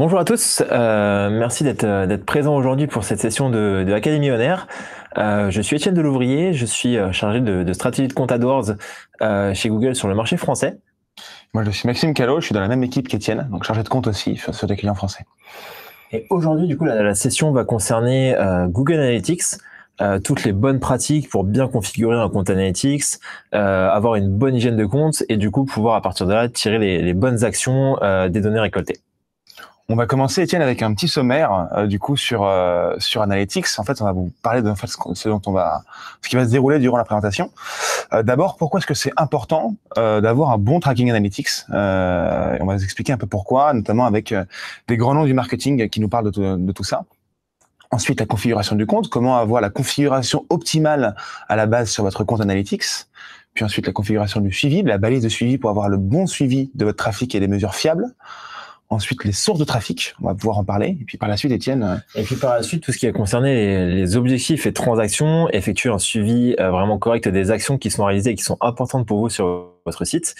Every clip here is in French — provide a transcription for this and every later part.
Bonjour à tous, euh, merci d'être euh, présent aujourd'hui pour cette session de, de Académie Honor. Euh, je suis Étienne Delouvrier, je suis euh, chargé de, de stratégie de compte AdWords euh, chez Google sur le marché français. Moi, je suis Maxime Callot, je suis dans la même équipe qu'Étienne, donc chargé de compte aussi sur, des clients français. Et aujourd'hui, du coup, la, la, session va concerner euh, Google Analytics, euh, toutes les bonnes pratiques pour bien configurer un compte Analytics, euh, avoir une bonne hygiène de compte et du coup pouvoir à partir de là tirer les, les bonnes actions des données récoltées. On va commencer, Étienne, avec un petit sommaire euh, du coup sur euh, sur Analytics. En fait, on va vous parler de ce dont on va, ce qui va se dérouler durant la présentation. Euh, D'abord, pourquoi est-ce que c'est important euh, d'avoir un bon tracking Analytics euh, On va vous expliquer un peu pourquoi, notamment avec euh, des grands noms du marketing qui nous parlent de de tout ça. Ensuite, la configuration du compte, comment avoir la configuration optimale à la base sur votre compte Analytics. Puis ensuite, la configuration du suivi, la balise de suivi pour avoir le bon suivi de votre trafic et des mesures fiables. Ensuite, les sources de trafic, on va pouvoir en parler. Et puis par la suite, Étienne. Euh, et puis par la suite, tout ce qui a concerné les, les objectifs et transactions, effectuer un suivi euh, vraiment correct des actions qui sont réalisées et qui sont importantes pour vous sur votre site.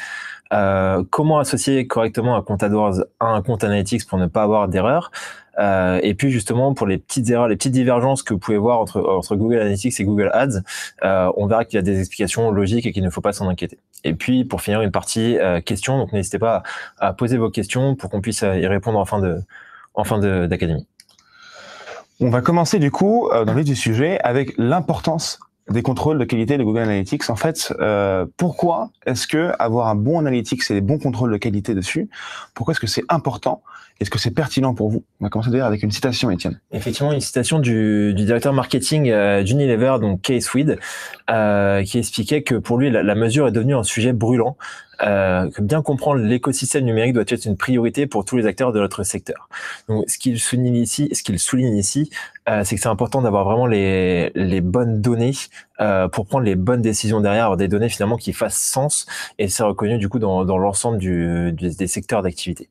Euh, comment associer correctement un compte AdWords à un compte Analytics pour ne pas avoir d'erreur? Euh, et puis justement pour les petites erreurs, les petites divergences que vous pouvez voir entre, Google Analytics et Google Ads, euh, on verra qu'il y a des explications logiques et qu'il ne faut pas s'en inquiéter. Et puis pour finir une partie euh, questions, donc n'hésitez pas à, poser vos questions pour qu'on puisse y répondre en fin en fin d'académie. On va commencer du coup euh, dans le vif du sujet avec l'importance des contrôles de qualité de Google Analytics. En fait, euh, pourquoi est-ce que avoir un bon Analytics et des bons contrôles de qualité dessus, pourquoi est-ce que c'est important Est-ce que c'est pertinent pour vous? On va commencer d'ailleurs avec une citation, Étienne. Effectivement, une citation du, du directeur marketing euh, d'Unilever, donc Kay Swede, euh, qui expliquait que pour lui, la, la, mesure est devenue un sujet brûlant. Euh, que bien comprendre l'écosystème numérique doit être une priorité pour tous les acteurs de notre secteur. Donc, ce qu'il souligne ici, ce qu'il souligne ici, euh, c'est que c'est important d'avoir vraiment les, les bonnes données euh, pour prendre les bonnes décisions derrière, avoir des données finalement qui fassent sens et c'est reconnu du coup dans, dans l'ensemble du, du, des secteurs d'activité.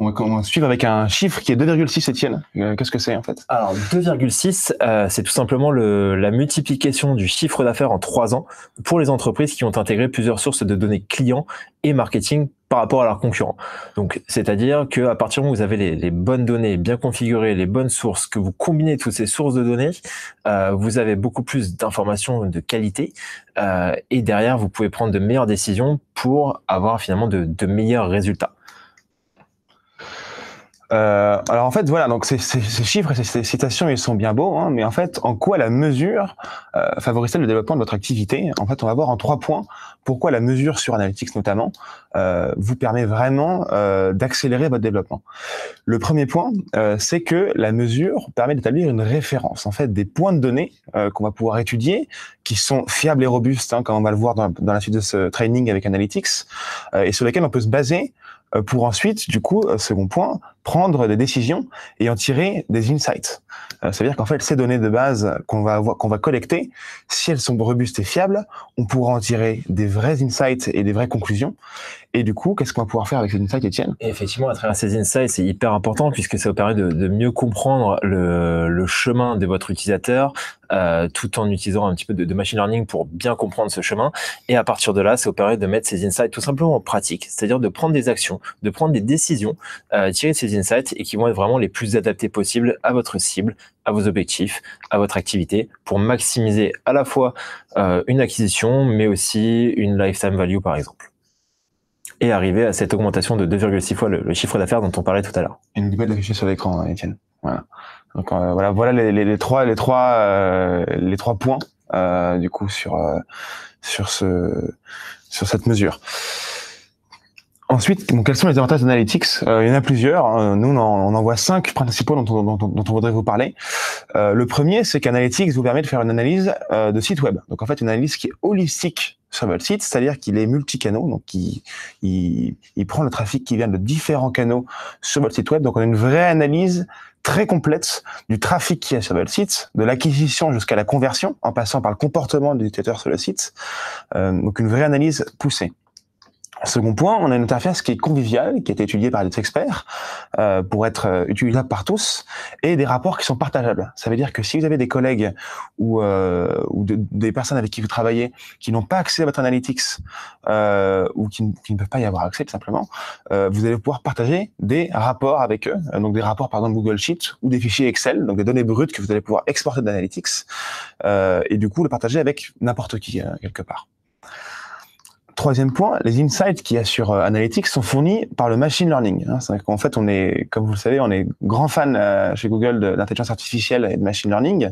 On va, on va, suivre avec un chiffre qui est 2,6 Étienne. Euh, Qu'est-ce que c'est en fait? Alors 2,6, euh, c'est tout simplement le, la multiplication du chiffre d'affaires en trois ans pour les entreprises qui ont intégré plusieurs sources de données clients et marketing par rapport à leurs concurrents. Donc, c'est-à-dire que à partir du moment où vous avez les, bonnes données bien configurées, les bonnes sources, que vous combinez toutes ces sources de données, euh, vous avez beaucoup plus d'informations de qualité euh, et derrière vous pouvez prendre de meilleures décisions pour avoir finalement de meilleurs résultats. Euh, alors en fait voilà donc ces, chiffres ces citations ils sont bien beaux hein, mais en fait en quoi la mesure euh, favorise-t-elle le développement de votre activité? En fait on va voir en trois points pourquoi la mesure sur Analytics notamment euh, vous permet vraiment euh, d'accélérer votre développement. Le premier point euh, c'est que la mesure permet d'établir une référence en fait des points de données euh, qu'on va pouvoir étudier qui sont fiables et robustes hein, comme on va le voir dans, dans, la suite de ce training avec Analytics et sur lesquels on peut se baser pour ensuite, du coup, second point, prendre des décisions et en tirer des insights. Euh, ça veut dire qu'en fait, ces données de base qu'on va avoir, qu'on va collecter, si elles sont robustes et fiables, on pourra en tirer des vrais insights et des vraies conclusions. Et du coup, qu'est-ce qu'on va pouvoir faire avec ces insights, Étienne? Et Effectivement, à travers ces insights, c'est hyper important puisque ça vous permet de, de mieux comprendre le, le, chemin de votre utilisateur, euh, tout en utilisant un petit peu de, de, machine learning pour bien comprendre ce chemin. Et à partir de là, ça vous permet de mettre ces insights tout simplement en pratique, c'est-à-dire de prendre des actions, de prendre des décisions, euh, tirer ces et qui vont être vraiment les plus adaptés possibles à votre cible, à vos objectifs, à votre activité, pour maximiser à la fois euh, une acquisition, mais aussi une lifetime value, par exemple et arriver à cette augmentation de 2,6 fois le, chiffre d'affaires dont on parlait tout à l'heure. Et n'oublie pas d'afficher sur l'écran, hein, Étienne. Voilà. Donc euh, voilà, voilà les, trois, les trois, euh, les trois points du coup sur sur ce sur cette mesure. Ensuite, quels sont les avantages d'Analytics? Euh, Il y en a plusieurs. Hein. Nous, on en, on en voit cinq principaux dont, dont, dont, dont on voudrait vous parler. Euh, le premier, c'est qu'Analytics vous permet de faire une analyse euh, de site web. Donc, en fait, une analyse qui est holistique sur votre site, c'est-à-dire qu'il est multicanaux, donc il, il, il, prend le trafic qui vient de différents canaux sur votre site web. Donc, on a une vraie analyse très complète du trafic qui est sur votre site, de l'acquisition jusqu'à la conversion, en passant par le comportement de l'utilisateur sur le site. Euh, donc, une vraie analyse poussée. Second point, on a une interface qui est conviviale, qui a été étudiée par des experts euh, pour être euh, utilisable par tous, et des rapports qui sont partageables. Ça veut dire que si vous avez des collègues ou, euh, ou des personnes avec qui vous travaillez qui n'ont pas accès à votre analytics euh, ou qui, ne peuvent pas y avoir accès tout simplement, euh, vous allez pouvoir partager des rapports avec eux, euh, donc des rapports par exemple Google Sheet ou des fichiers Excel, donc des données brutes que vous allez pouvoir exporter d'analytics et du coup le partager avec n'importe qui quelque part. Troisième point, les insights qu'il y a sur euh, Analytics sont fournis par le machine learning. Hein. C'est qu'en fait, on est, comme vous le savez, on est grand fan euh, chez Google d'intelligence artificielle et de machine learning.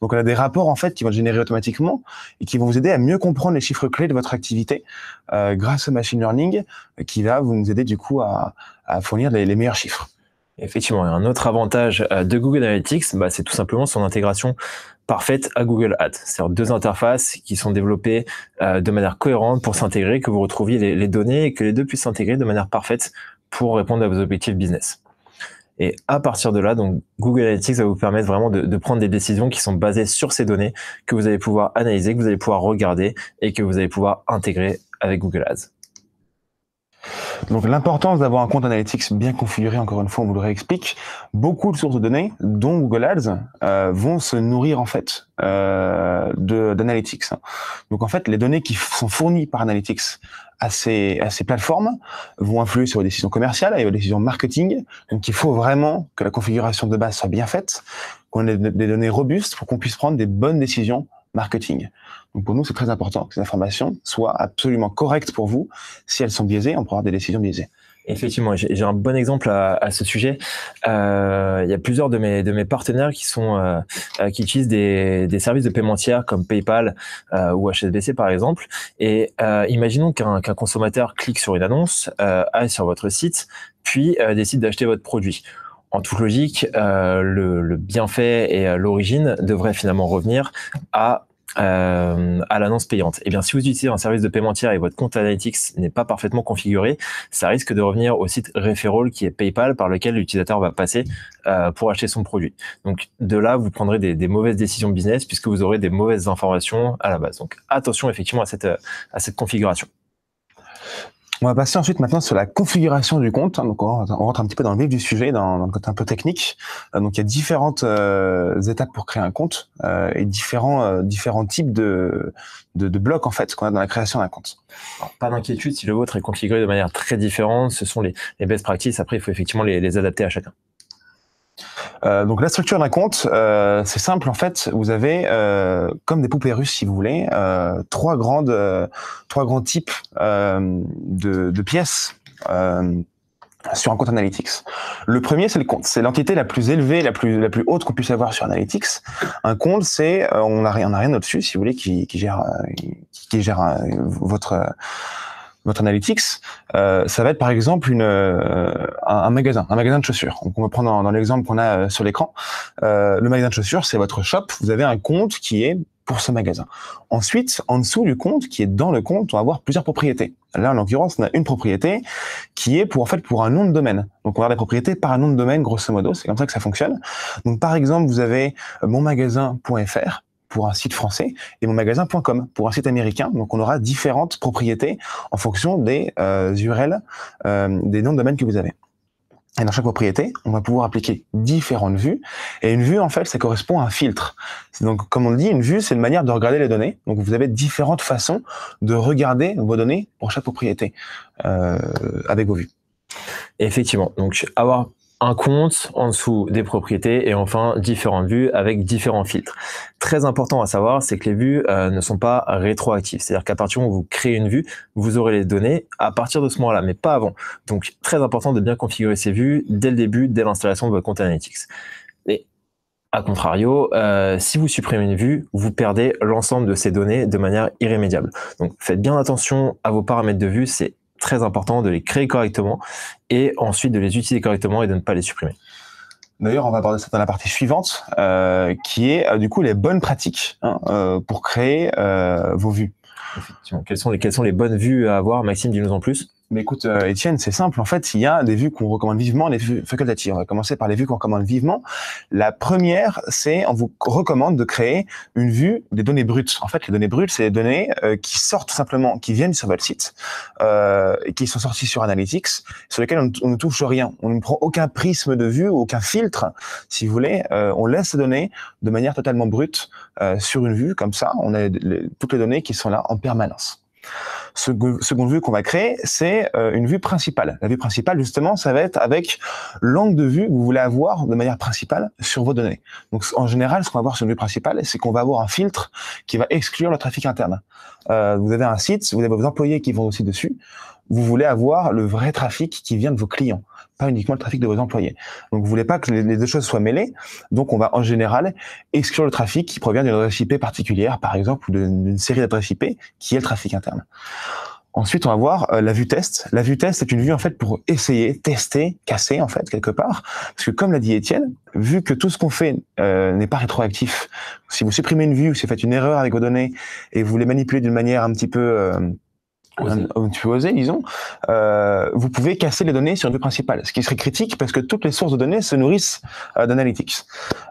Donc, on a des rapports en fait qui vont générer automatiquement et qui vont vous aider à mieux comprendre les chiffres clés de votre activité euh, grâce au machine learning, qui va vous aider du coup à, à fournir les, les meilleurs chiffres. Effectivement, un autre avantage de Google Analytics, bah, c'est tout simplement son intégration parfaite à Google Ads. C'est-à-dire deux interfaces qui sont développées euh, de manière cohérente pour s'intégrer, que vous retrouviez les, données et que les deux puissent s'intégrer de manière parfaite pour répondre à vos objectifs business. Et à partir de là, donc Google Analytics va vous permettre vraiment de, de, prendre des décisions qui sont basées sur ces données que vous allez pouvoir analyser, que vous allez pouvoir regarder et que vous allez pouvoir intégrer avec Google Ads. Donc l'importance d'avoir un compte Analytics bien configuré, encore une fois, on vous le réexplique. Beaucoup de sources de données, dont Google Ads, euh, vont se nourrir en fait euh, d'Analytics. Donc en fait, les données qui sont fournies par Analytics à ces, à ces plateformes vont influer sur les décisions commerciales et les décisions marketing. Donc il faut vraiment que la configuration de base soit bien faite, qu'on ait des données robustes pour qu'on puisse prendre des bonnes décisions marketing. Donc pour nous, c'est très important que ces informations soient absolument correctes pour vous. Si elles sont biaisées, on avoir des décisions biaisées. Effectivement, j'ai un bon exemple à, ce sujet. Euh, il y a plusieurs de mes, de mes partenaires qui sont euh, euh qui utilisent des, des, services de paiement tiers comme PayPal euh, ou HSBC par exemple. Et euh, imaginons qu'un qu'un consommateur clique sur une annonce, aille sur votre site, puis décide d'acheter votre produit en toute logique, euh, le, le, bienfait et l'origine devraient finalement revenir à euh, à l'annonce payante. Et eh bien, si vous utilisez un service de paiement tiers et votre compte Analytics n'est pas parfaitement configuré, ça risque de revenir au site referral qui est PayPal par lequel l'utilisateur va passer euh, pour acheter son produit. Donc, de là, vous prendrez des, mauvaises décisions business puisque vous aurez des mauvaises informations à la base. Donc, attention effectivement à cette, à cette configuration. On va passer ensuite maintenant sur la configuration du compte. Donc on rentre un petit peu dans le vif du sujet, dans, le côté un peu technique. Euh, donc il y a différentes euh, étapes pour créer un compte euh, et différents euh, différents types de, de, de blocs en fait qu'on a dans la création d'un compte. Alors, pas d'inquiétude si le vôtre est configuré de manière très différente. Ce sont les, les best practices. Après il faut effectivement les adapter à chacun. Euh, donc la structure d'un compte, euh, c'est simple en fait. Vous avez euh, comme des poupées russes, si vous voulez, trois grandes, trois grands types de, pièces sur un compte Analytics. Le premier, c'est le compte. C'est l'entité la plus élevée, la plus, la plus haute qu'on puisse avoir sur Analytics. Un compte, c'est on n'a rien, au-dessus, si vous voulez, qui, gère, qui gère votre votre analytics, euh, ça va être par exemple une, euh, un, magasin, un magasin de chaussures. Donc on va prendre dans, l'exemple qu'on a euh, sur l'écran. Euh, le magasin de chaussures, c'est votre shop. Vous avez un compte qui est pour ce magasin. Ensuite, en dessous du compte, qui est dans le compte, on va avoir plusieurs propriétés. Là, en l'occurrence, on a une propriété qui est pour en fait pour un nom de domaine. Donc, on avoir des propriétés par un nom de domaine, grosso modo. C'est comme ça que ça fonctionne. Donc, par exemple, vous avez monmagasin.fr pour un site français et mon magasin.com pour un site américain. Donc, on aura différentes propriétés en fonction des euh, URL, euh, des noms de domaine que vous avez. Et dans chaque propriété, on va pouvoir appliquer différentes vues. Et une vue, en fait, ça correspond à un filtre. Donc, comme on le dit, une vue, c'est une manière de regarder les données. Donc, vous avez différentes façons de regarder vos données pour chaque propriété euh, avec vos vues. Effectivement. Donc, avoir un compte en dessous des propriétés et enfin différentes vues avec différents filtres. Très important à savoir, c'est que les vues euh, ne sont pas rétroactives. C'est-à-dire qu'à partir où vous créez une vue, vous aurez les données à partir de ce moment-là, mais pas avant. Donc très important de bien configurer ces vues dès le début, dès l'installation de votre compte Analytics. Et a contrario, euh, si vous supprimez une vue, vous perdez l'ensemble de ces données de manière irrémédiable. Donc faites bien attention à vos paramètres de vue, c'est très important de les créer correctement et ensuite de les utiliser correctement et de ne pas les supprimer. D'ailleurs, on va aborder ça dans la partie suivante, euh, qui est euh, du coup les bonnes pratiques hein, euh, pour créer euh, vos vues. Effectivement. Quelles sont, les, quelles sont les bonnes vues à avoir Maxime, dis-nous en plus. Mais écoute, euh, Étienne, c'est simple. En fait, il y a des vues qu'on recommande vivement, des vues facultatives. On va commencer par les vues qu'on recommande vivement. La première, c'est on vous recommande de créer une vue des données brutes. En fait, les données brutes, c'est des données euh, qui sortent simplement, qui viennent sur votre site euh, et qui sont sorties sur Analytics, sur lesquelles on, ne touche rien. On ne prend aucun prisme de vue, aucun filtre, si vous voulez. Euh, on laisse ces données de manière totalement brute sur une vue, comme ça. On a toutes les données qui sont là en permanence seconde vue qu'on va créer, c'est euh, une vue principale. La vue principale, justement, ça va être avec l'angle de vue que vous voulez avoir de manière principale sur vos données. Donc, en général, ce qu'on va voir sur une vue principale, c'est qu'on va avoir un filtre qui va exclure le trafic interne. Euh, vous avez un site, vous avez vos employés qui vont aussi dessus. Vous voulez avoir le vrai trafic qui vient de vos clients pas uniquement le trafic de vos employés. Donc, vous voulez pas que les deux choses soient mêlées. Donc, on va en général exclure le trafic qui provient d'une adresse IP particulière, par exemple, ou d'une série d'adresses IP qui est le trafic interne. Ensuite, on va voir euh, la vue test. La vue test est une vue en fait pour essayer, tester, casser en fait quelque part, parce que comme l'a dit Étienne, vu que tout ce qu'on fait euh, n'est pas rétroactif, si vous supprimez une vue si vous faites une erreur avec vos données et vous les manipulez d'une manière un petit peu euh, un, petit peu osé, disons, euh, vous pouvez casser les données sur une vue principale, ce qui serait critique parce que toutes les sources de données se nourrissent euh, d'analytics.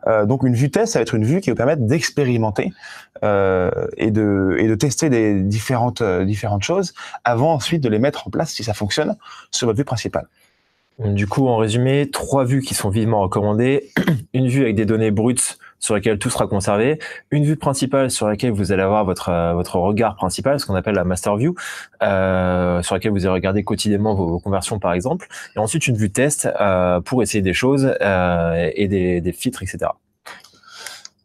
Euh, donc une vue test, ça va être une vue qui va permettre d'expérimenter euh, et, de, et de tester des différentes, euh, différentes choses avant ensuite de les mettre en place si ça fonctionne sur votre vue principale. Du coup, en résumé, trois vues qui sont vivement recommandées. Une vue avec des données brutes sur laquelle tout sera conservé, une vue principale sur laquelle vous allez avoir votre euh, votre regard principal, ce qu'on appelle la master view, euh, sur laquelle vous allez regarder quotidiennement vos, conversions par exemple, et ensuite une vue test euh, pour essayer des choses euh, et des, des filtres, etc.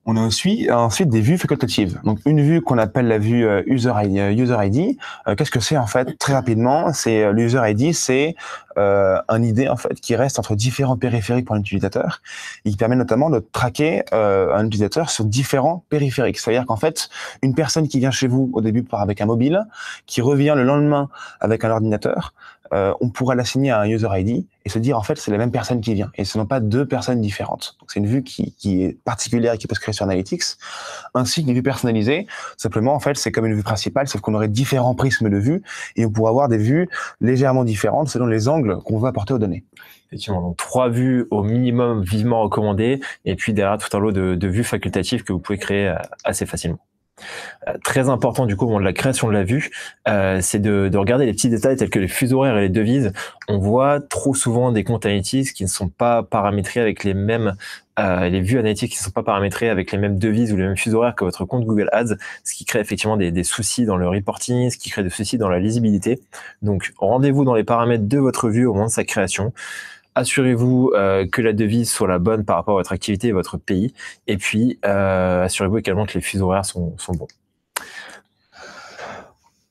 On a aussi ensuite des vues facultatives. Donc une vue qu'on appelle la vue euh, user ID. Euh, user ID, qu'est-ce que c'est en fait Très rapidement, c'est l'user ID, c'est euh, un ID en fait qui reste entre différents périphériques pour l'utilisateur. Il permet notamment de traquer euh, un utilisateur sur différents périphériques. C'est-à-dire qu'en fait, une personne qui vient chez vous au début par avec un mobile, qui revient le lendemain avec un ordinateur, euh, on pourra l'assigner à un user ID et se dire en fait c'est la même personne qui vient et ce sont pas deux personnes différentes. C'est une vue qui, qui, est particulière et qui peut se créer sur Analytics, ainsi qu'une vue personnalisée. Simplement en fait c'est comme une vue principale, sauf qu'on aurait différents prismes de vue et on pourra avoir des vues légèrement différentes selon les angles qu'on veut apporter aux données. Effectivement, donc trois vues au minimum vivement recommandées et puis derrière tout un lot de, vues facultatives que vous pouvez créer euh, assez facilement. Euh, très important du coup au moment de la création de la vue, euh, c'est de, de, regarder les petits détails tels que les fuseaux horaires et les devises. On voit trop souvent des comptes analytics qui ne sont pas paramétrés avec les mêmes euh, les vues analytiques qui ne sont pas paramétrées avec les mêmes devises ou les mêmes fuseaux horaires que votre compte Google Ads, ce qui crée effectivement des, des soucis dans le reporting, ce qui crée des soucis dans la lisibilité. Donc rendez-vous dans les paramètres de votre vue au moment de sa création assurez-vous euh, que la devise soit la bonne par rapport à votre activité et votre pays. Et puis, euh, assurez-vous également que les fuseaux horaires sont, bons.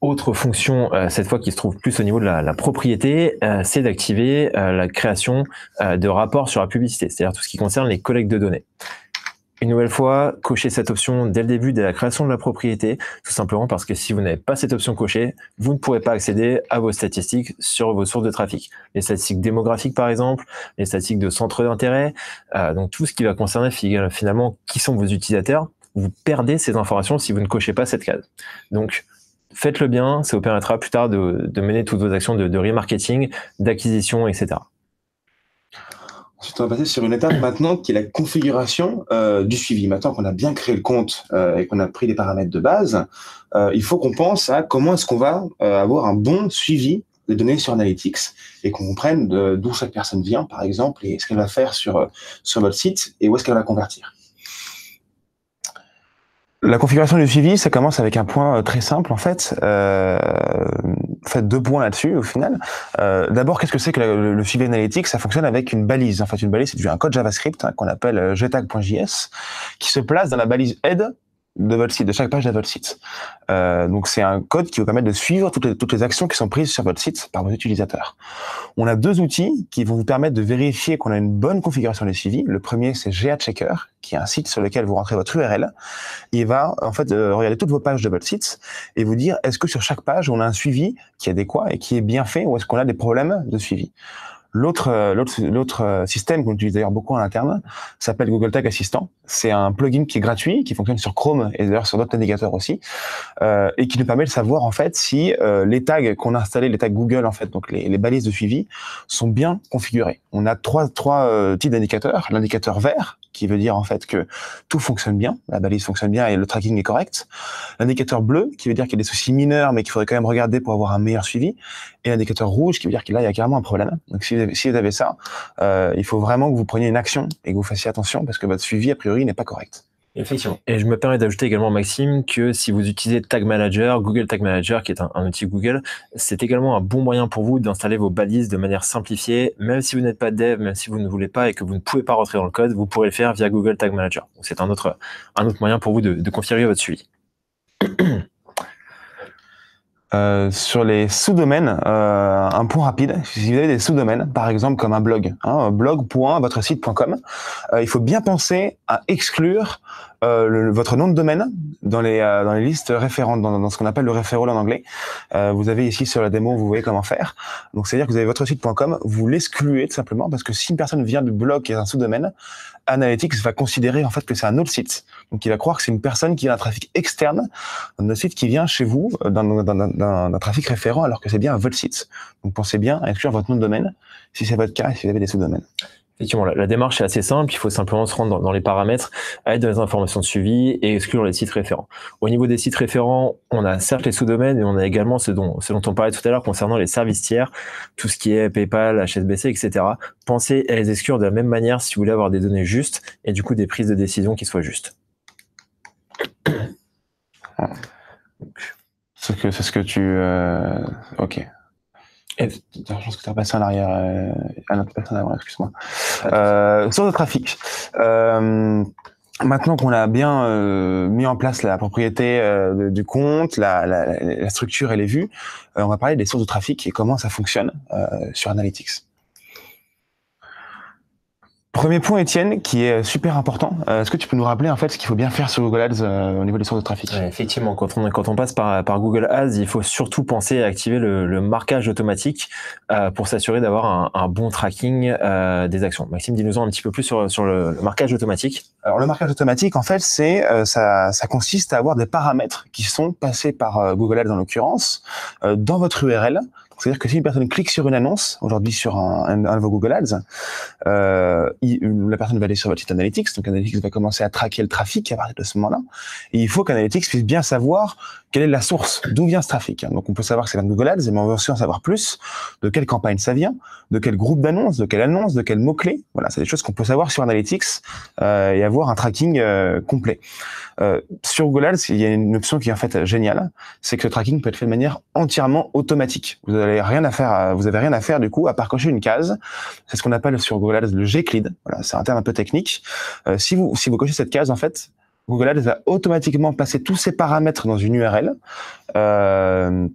Autre fonction, euh, cette fois qui se trouve plus au niveau de la, la propriété, c'est d'activer la création de rapports sur la publicité, c'est-à-dire tout ce qui concerne les collectes de données. Une nouvelle fois, cochez cette option dès le début, dès la création de la propriété, tout simplement parce que si vous n'avez pas cette option cochée, vous ne pourrez pas accéder à vos statistiques sur vos sources de trafic. Les statistiques démographiques, par exemple, les statistiques de centre d'intérêt, euh, donc tout ce qui va concerner finalement qui sont vos utilisateurs, vous perdez ces informations si vous ne cochez pas cette case. Donc, faites-le bien, ça vous permettra plus tard de, mener toutes vos actions de remarketing, d'acquisition, etc. Ensuite, on va passer sur une étape maintenant qui est la configuration euh, du suivi. Maintenant qu'on a bien créé le compte euh, et qu'on a pris les paramètres de base, euh, il faut qu'on pense à comment est-ce qu'on va avoir un bon suivi des données sur Analytics et qu'on comprenne d'où chaque personne vient, par exemple, et ce qu'elle va faire sur, sur votre site et où est-ce qu'elle va convertir. La configuration du suivi, ça commence avec un point euh, très simple en fait. Euh, faites deux points là-dessus au final. Euh, D'abord, qu'est-ce que c'est que le, suivi analytique? Ça fonctionne avec une balise. En fait, une balise, c'est un code JavaScript hein, qu'on appelle jetag.js euh, qui se place dans la balise head de votre site, de chaque page de votre site. Euh, donc c'est un code qui vous permet de suivre toutes les, toutes les actions qui sont prises sur votre site par vos utilisateurs. On a deux outils qui vont vous permettre de vérifier qu'on a une bonne configuration de suivi. Le premier c'est GA Checker, qui est un site sur lequel vous rentrez votre URL. Il va en fait euh, regarder toutes vos pages de votre site et vous dire est-ce que sur chaque page on a un suivi qui est adéquat et qui est bien fait ou est-ce qu'on a des problèmes de suivi? L'autre, euh, l'autre, l'autre euh, système qu'on utilise d'ailleurs beaucoup en interne s'appelle Google Tag Assistant. C'est un plugin qui est gratuit, qui fonctionne sur Chrome et d'ailleurs sur d'autres navigateurs aussi, euh, et qui nous permet de savoir en fait si euh, les tags qu'on a installés, les tags Google en fait, donc les, les, balises de suivi, sont bien configurés. On a trois, trois types d'indicateurs. L'indicateur vert, qui veut dire en fait que tout fonctionne bien, la balise fonctionne bien et le tracking est correct. L'indicateur bleu, qui veut dire qu'il y a des soucis mineurs, mais qu'il faudrait quand même regarder pour avoir un meilleur suivi. Et l'indicateur rouge, qui veut dire qu'il y a carrément un problème. Donc si vous avez, si vous avez ça, euh, il faut vraiment que vous preniez une action et que vous fassiez attention parce que votre suivi, a priori, n'est pas correct. Effectivement. Et je me permets d'ajouter également, Maxime, que si vous utilisez Tag Manager, Google Tag Manager, qui est un, un outil Google, c'est également un bon moyen pour vous d'installer vos balises de manière simplifiée. Même si vous n'êtes pas dev, même si vous ne voulez pas et que vous ne pouvez pas rentrer dans le code, vous pourrez le faire via Google Tag Manager. C'est un autre, un autre moyen pour vous de, de configurer votre suivi. Euh, sur les sous-domaines, euh, un point rapide. Si vous avez des sous-domaines, par exemple comme un blog, hein, blog.votresite.com, euh, il faut bien penser à exclure euh, le, votre nom de domaine dans les, euh, dans les listes référentes, dans, dans ce qu'on appelle le referral en anglais. Euh, vous avez ici sur la démo, vous voyez comment faire. Donc, c'est-à-dire que vous avez votre site.com, vous l'excluez tout simplement parce que si une personne vient du blog qui est un sous-domaine, Analytics va considérer en fait que c'est un autre site. Donc, il va croire que c'est une personne qui a un trafic externe notre site qui vient chez vous dans, dans, dans un trafic référent alors que c'est bien votre site. Donc, pensez bien à exclure votre nom de domaine si c'est votre cas et si vous avez des sous-domaines. Effectivement, la, démarche est assez simple. Il faut simplement se rendre dans, les paramètres, être dans les informations de suivi et exclure les sites référents. Au niveau des sites référents, on a certes les sous-domaines, mais on a également ce dont, on parlait tout à l'heure concernant les services tiers, tout ce qui est PayPal, HSBC, etc. Pensez à les exclure de la même manière si vous voulez avoir des données justes et du coup des prises de décision qui soient justes. Que c'est ce que tu. Euh... Ok. Et, je pense que tu as passé en arrière, euh, à notre personne avant, excuse-moi. Euh, source de trafic. Euh, maintenant qu'on a bien euh, mis en place la propriété euh, du compte, la, la, la, structure et les vues, on va parler des sources de trafic et comment ça fonctionne sur Analytics. Premier point, Étienne, qui est super important. Euh, Est-ce que tu peux nous rappeler en fait ce qu'il faut bien faire sur Google Ads euh, au niveau des sources de trafic? Ouais, Effectivement, quand on, quand on passe par, par Google Ads, il faut surtout penser à activer le, le marquage automatique euh, pour s'assurer d'avoir un, un, bon tracking euh, des actions. Maxime, dis-nous un petit peu plus sur, sur le, le, marquage automatique. Alors le marquage automatique, en fait, c'est euh, ça, ça consiste à avoir des paramètres qui sont passés par euh, Google Ads en l'occurrence dans votre URL c'est-à-dire que si une personne clique sur une annonce, aujourd'hui sur un, un, un, de vos Google Ads, euh, la personne va aller sur votre site Analytics, donc Analytics va commencer à traquer le trafic à partir de ce moment-là. Et il faut qu'Analytics puisse bien savoir quelle est la source, d'où vient ce trafic. Donc on peut savoir que c'est de Google Ads, mais on veut aussi en savoir plus, de quelle campagne ça vient, de quel groupe d'annonces, de quelle annonce, de quel mot-clé. Voilà, c'est des choses qu'on peut savoir sur Analytics euh, et avoir un tracking euh, complet. Sur Google Ads, il y a une option qui est en fait géniale, c'est que le tracking peut être fait de manière entièrement automatique. Avez rien à faire, vous avez rien à faire du coup à part cocher une case. C'est ce qu'on appelle sur Google Ads le G-Clead. Voilà, c'est un terme un peu technique. Euh, si vous si vous cochez cette case, en fait, Google Ads va automatiquement passer tous ces paramètres dans une URL euh,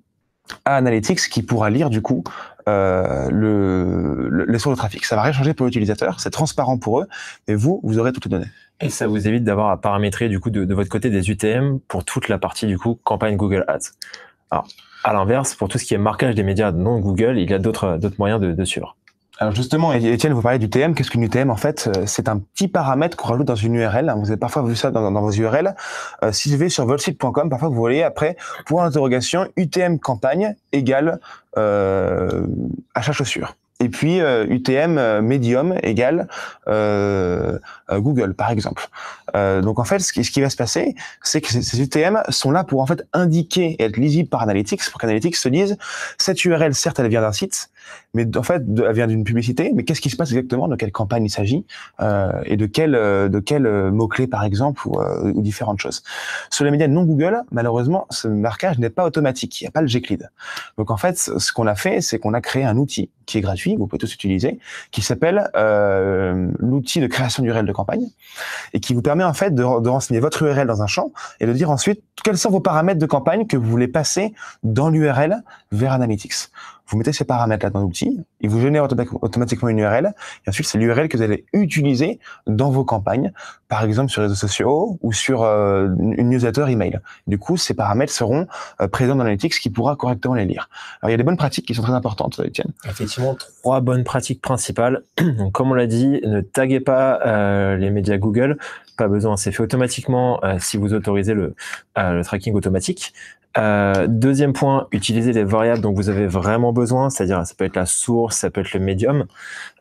à Analytics qui pourra lire du coup euh, le, le, les sources de trafic. Ça va rien changer pour l'utilisateur, c'est transparent pour eux, mais vous, vous aurez toutes les données. Et ça vous évite d'avoir à paramétrer du coup de, de, votre côté des UTM pour toute la partie du coup campagne Google Ads. Alors, à l'inverse, pour tout ce qui est marquage des médias non Google, il y a d'autres moyens de, suivre. Alors justement, Étienne, vous parlez d'UTM. Qu'est-ce qu'une UTM En fait, euh, c'est un petit paramètre qu'on rajoute dans une URL. Vous avez parfois vu ça dans, vos URL. Euh, si vous vais sur votre site.com, parfois vous voyez après, pour l'interrogation, UTM campagne égale euh, achat chaussures. Et puis UTM Medium égale Google, par exemple. Donc en fait, ce qui, ce qui va se passer, c'est que ces, UTM sont là pour en fait indiquer et être lisibles par Analytics, pour qu'Analytics se dise cette URL, certes, elle vient d'un site, mais en fait, elle vient d'une publicité. Mais qu'est-ce qui se passe exactement De quelle campagne il s'agit Et de quel de quel mot clé, par exemple, ou, ou, différentes choses. Sur les médias non Google, malheureusement, ce marquage n'est pas automatique. Il n'y a pas le Gclead. Donc en fait, ce qu'on a fait, c'est qu'on a créé un outil qui est gratuit, vous pouvez tous utiliser, qui s'appelle euh, l'outil de création d'URL de campagne, et qui vous permet en fait de, de, renseigner votre URL dans un champ et de dire ensuite quels sont vos paramètres de campagne que vous voulez passer dans l'URL vers Analytics. Vous mettez ces paramètres-là dans l'outil, il vous génère automatiquement une URL, et ensuite c'est l'URL que vous allez utiliser dans vos campagnes, par exemple sur les réseaux sociaux ou sur euh, une newsletter email. Du coup, ces paramètres seront euh, présents dans l'analytics qui pourra correctement les lire. Alors il y a des bonnes pratiques qui sont très importantes, Étienne. Effectivement, trois bonnes pratiques principales. Donc comme on l'a dit, ne taguez pas euh, les médias Google, pas besoin, c'est fait automatiquement si vous autorisez le, le tracking automatique. Euh, deuxième point, utilisez les variables dont vous avez vraiment besoin, c'est-à-dire ça peut être la source, ça peut être le médium.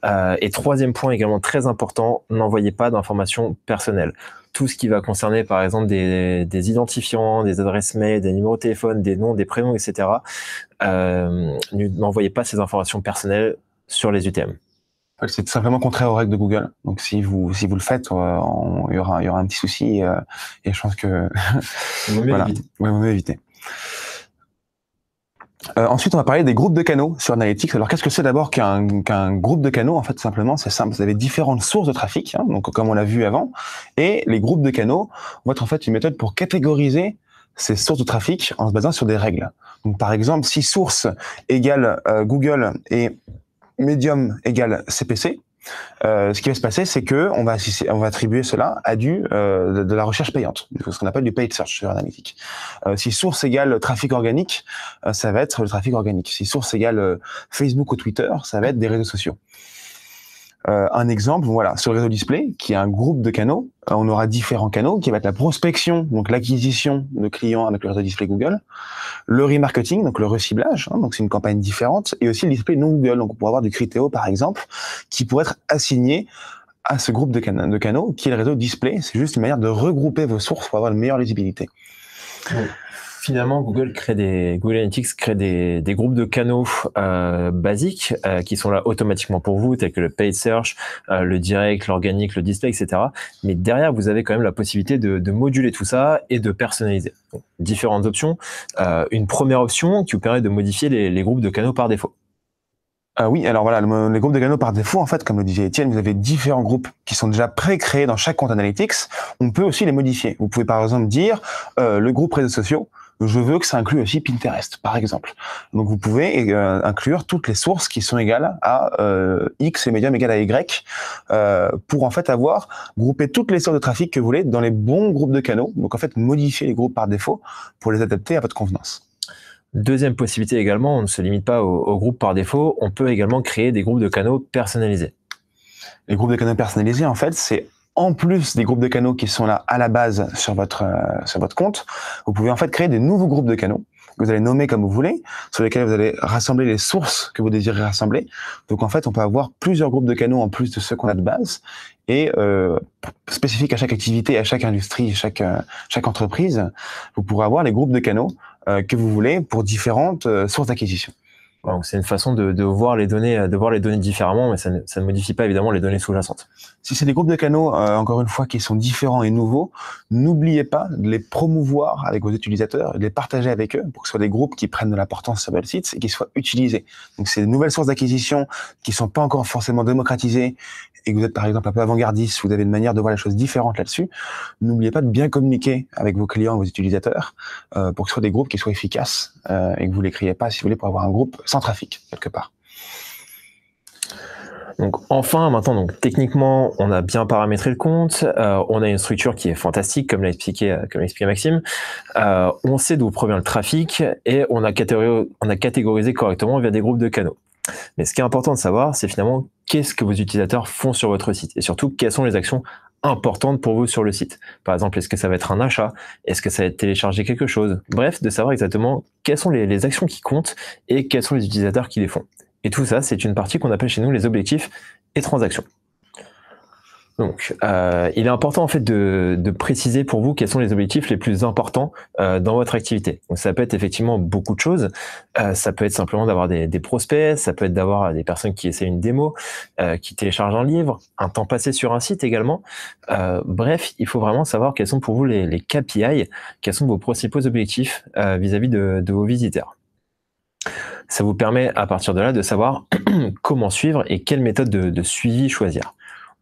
Euh, et troisième point également très important, n'envoyez pas d'informations personnelles. Tout ce qui va concerner par exemple des, identifiants, des adresses mail, des numéros de téléphone, des noms, des prénoms, etc. Euh, n'envoyez pas ces informations personnelles sur les UTM. C'est simplement contraire aux règles de Google. Donc si vous si vous le faites, il y aura il y aura un petit souci et je pense que il vaut mieux éviter. éviter. Euh, ensuite, on va parler des groupes de canaux sur Analytics. Alors, qu'est-ce que c'est d'abord qu'un groupe de canaux? En fait, simplement, c'est simple. Vous avez différentes sources de trafic, hein, comme on l'a vu avant, et les groupes de canaux vont être en fait une méthode pour catégoriser ces sources de trafic en se basant sur des règles. Par exemple, si source égale euh, Google et Medium égale CPC, euh, ce qui va se passer, c'est que on va, on va attribuer cela à du euh, de, la recherche payante, ce qu'on appelle du paid search sur Analytics. Euh, si source égale trafic organique, euh, ça va être le trafic organique. Si source égale euh, Facebook ou Twitter, ça va être des réseaux sociaux. Euh, un exemple, voilà, sur le réseau display, qui est un groupe de canaux, euh, on aura différents canaux, qui va être la prospection, donc l'acquisition de clients avec le réseau display Google, le remarketing, donc le reciblage, hein, donc c'est une campagne différente, et aussi le display non Google, donc on pourrait avoir du Criteo par exemple, qui pourrait être assigné à ce groupe de, de canaux, qui est le réseau display. C'est juste une manière de regrouper vos sources pour avoir une meilleure lisibilité finalement, Google crée des Google Analytics crée des, des groupes de canaux euh, basiques euh, qui sont là automatiquement pour vous, tels que le paid search, euh, le direct, l'organique, le display, etc. Mais derrière, vous avez quand même la possibilité de, de moduler tout ça et de personnaliser. Différentes options. Une première option qui vous permet de modifier les, groupes de canaux par défaut. Oui, alors voilà, les groupes de canaux par défaut, en fait, comme le disait Étienne, vous avez différents groupes qui sont déjà pré-créés dans chaque compte Analytics. On peut aussi les modifier. Vous pouvez par exemple dire le groupe réseaux sociaux, je veux que ça inclue aussi Pinterest, par exemple. Donc vous pouvez euh, inclure toutes les sources qui sont égales à euh, X et médium égal à Y euh, pour en fait avoir groupé toutes les sources de trafic que vous voulez dans les bons groupes de canaux. Donc en fait modifier les groupes par défaut pour les adapter à votre convenance. Deuxième possibilité également, on ne se limite pas aux, aux groupes par défaut, on peut également créer des groupes de canaux personnalisés. Les groupes de canaux personnalisés, en fait, c'est en plus des groupes de canaux qui sont là à la base sur votre euh, sur votre compte, vous pouvez en fait créer des nouveaux groupes de canaux que vous allez nommer comme vous voulez, sur lesquels vous allez rassembler les sources que vous désirez rassembler. Donc en fait, on peut avoir plusieurs groupes de canaux en plus de ceux qu'on a de base et euh, spécifiques à chaque activité, à chaque industrie, chaque euh, chaque entreprise, vous pourrez avoir les groupes de canaux euh, que vous voulez pour différentes sources d'acquisition. Donc c'est une façon de, de, voir les données, de voir les données différemment, mais ça ne, ça ne modifie pas évidemment les données sous-jacentes. Si c'est des groupes de canaux, euh, encore une fois, qui sont différents et nouveaux, n'oubliez pas de les promouvoir avec vos utilisateurs de les partager avec eux pour que ce soit des groupes qui prennent de l'importance sur votre site et qui soient utilisés. Donc c'est de nouvelles sources d'acquisition qui sont pas encore forcément démocratisées et que vous êtes par exemple un peu avant-gardiste, vous avez une manière de voir les choses différentes là-dessus, n'oubliez pas de bien communiquer avec vos clients vos utilisateurs euh, pour que ce soit des groupes qui soient efficaces euh, et que vous les créez pas, si vous voulez, pour avoir un groupe sans trafic quelque part. Donc enfin, maintenant, donc techniquement, on a bien paramétré le compte, euh, on a une structure qui est fantastique, comme l'a expliqué, Maxime. On sait d'où provient le trafic et on a catégorisé correctement via des groupes de canaux. Mais ce qui est important de savoir, c'est finalement qu'est-ce que vos utilisateurs font sur votre site? Et surtout quelles sont les actions importantes pour vous sur le site? Par exemple, est-ce que ça va être un achat? Est-ce que ça va être télécharger quelque chose? Bref, de savoir exactement quelles sont les, actions qui comptent et quels sont les utilisateurs qui les font. Et tout ça, c'est une partie qu'on appelle chez nous les objectifs et transactions. Donc, euh, il est important en fait de, préciser pour vous quels sont les objectifs les plus importants euh, dans votre activité. Donc, ça peut être effectivement beaucoup de choses. Euh, ça peut être simplement d'avoir des, prospects, ça peut être d'avoir des personnes qui essaient une démo, qui téléchargent un livre, un temps passé sur un site également. Bref, il faut vraiment savoir quels sont pour vous les, les KPI, quels sont vos principaux objectifs vis-à-vis de, vos visiteurs. Ça vous permet à partir de là de savoir comment suivre et quelle méthode de, de suivi choisir.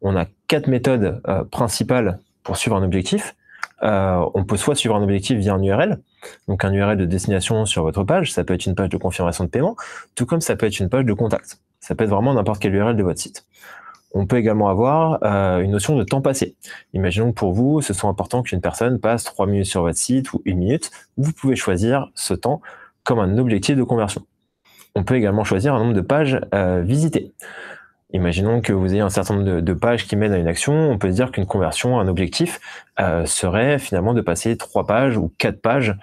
On a quatre méthodes euh, principales pour suivre un objectif. on peut soit suivre un objectif via un URL, donc un URL de destination sur votre page, ça peut être une page de confirmation de paiement, tout comme ça peut être une page de contact. Ça peut être vraiment n'importe quel URL de votre site. On peut également avoir euh, une notion de temps passé. Imaginons que pour vous, ce soit important qu'une personne passe 3 minutes sur votre site ou une minute. Vous pouvez choisir ce temps comme un objectif de conversion. On peut également choisir un nombre de pages euh, visitées. Imaginons que vous ayez un certain nombre de, pages qui mènent à une action. On peut se dire qu'une conversion, un objectif, euh, serait finalement de passer 3 pages ou 4 pages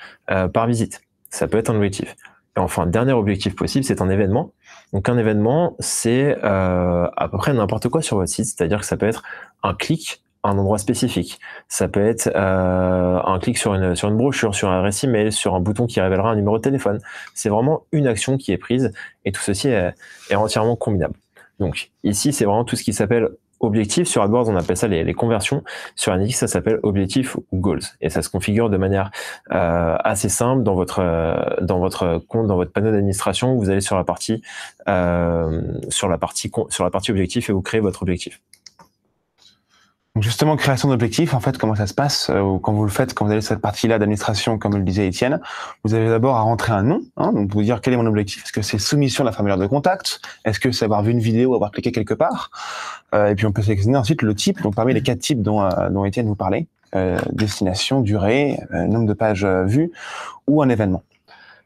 par visite. Ça peut être un objectif. Et enfin, dernier objectif possible, c'est un événement. Donc un événement, c'est euh, à peu près n'importe quoi sur votre site, c'est-à-dire que ça peut être un clic à un endroit spécifique, ça peut être euh, un clic sur une, sur une brochure, sur un récit mail, sur un bouton qui révélera un numéro de téléphone. C'est vraiment une action qui est prise et tout ceci est, est entièrement combinable. Donc ici, c'est vraiment tout ce qui s'appelle objectif. Sur AdWords, on appelle ça les, conversions. Sur Analytics, ça s'appelle objectif ou goals. Et ça se configure de manière euh, assez simple dans votre euh, dans votre compte, dans votre panneau d'administration. Vous allez sur la partie euh, sur la partie sur la partie objectif et vous créez votre objectif. Donc justement, création d'objectifs, en fait, comment ça se passe euh, Quand vous le faites, quand vous sur cette partie-là d'administration, comme le disait Étienne, vous avez d'abord à rentrer un nom, hein, donc vous dire quel est mon objectif. Est-ce que c'est soumission de la formulaire de contact? Est-ce que c'est avoir vu une vidéo, avoir cliqué quelque part? Euh, Et puis on peut sélectionner ensuite le type, donc parmi les quatre types dont, euh, dont Étienne vous parlait, euh, destination, durée, euh, nombre de pages vues ou un événement.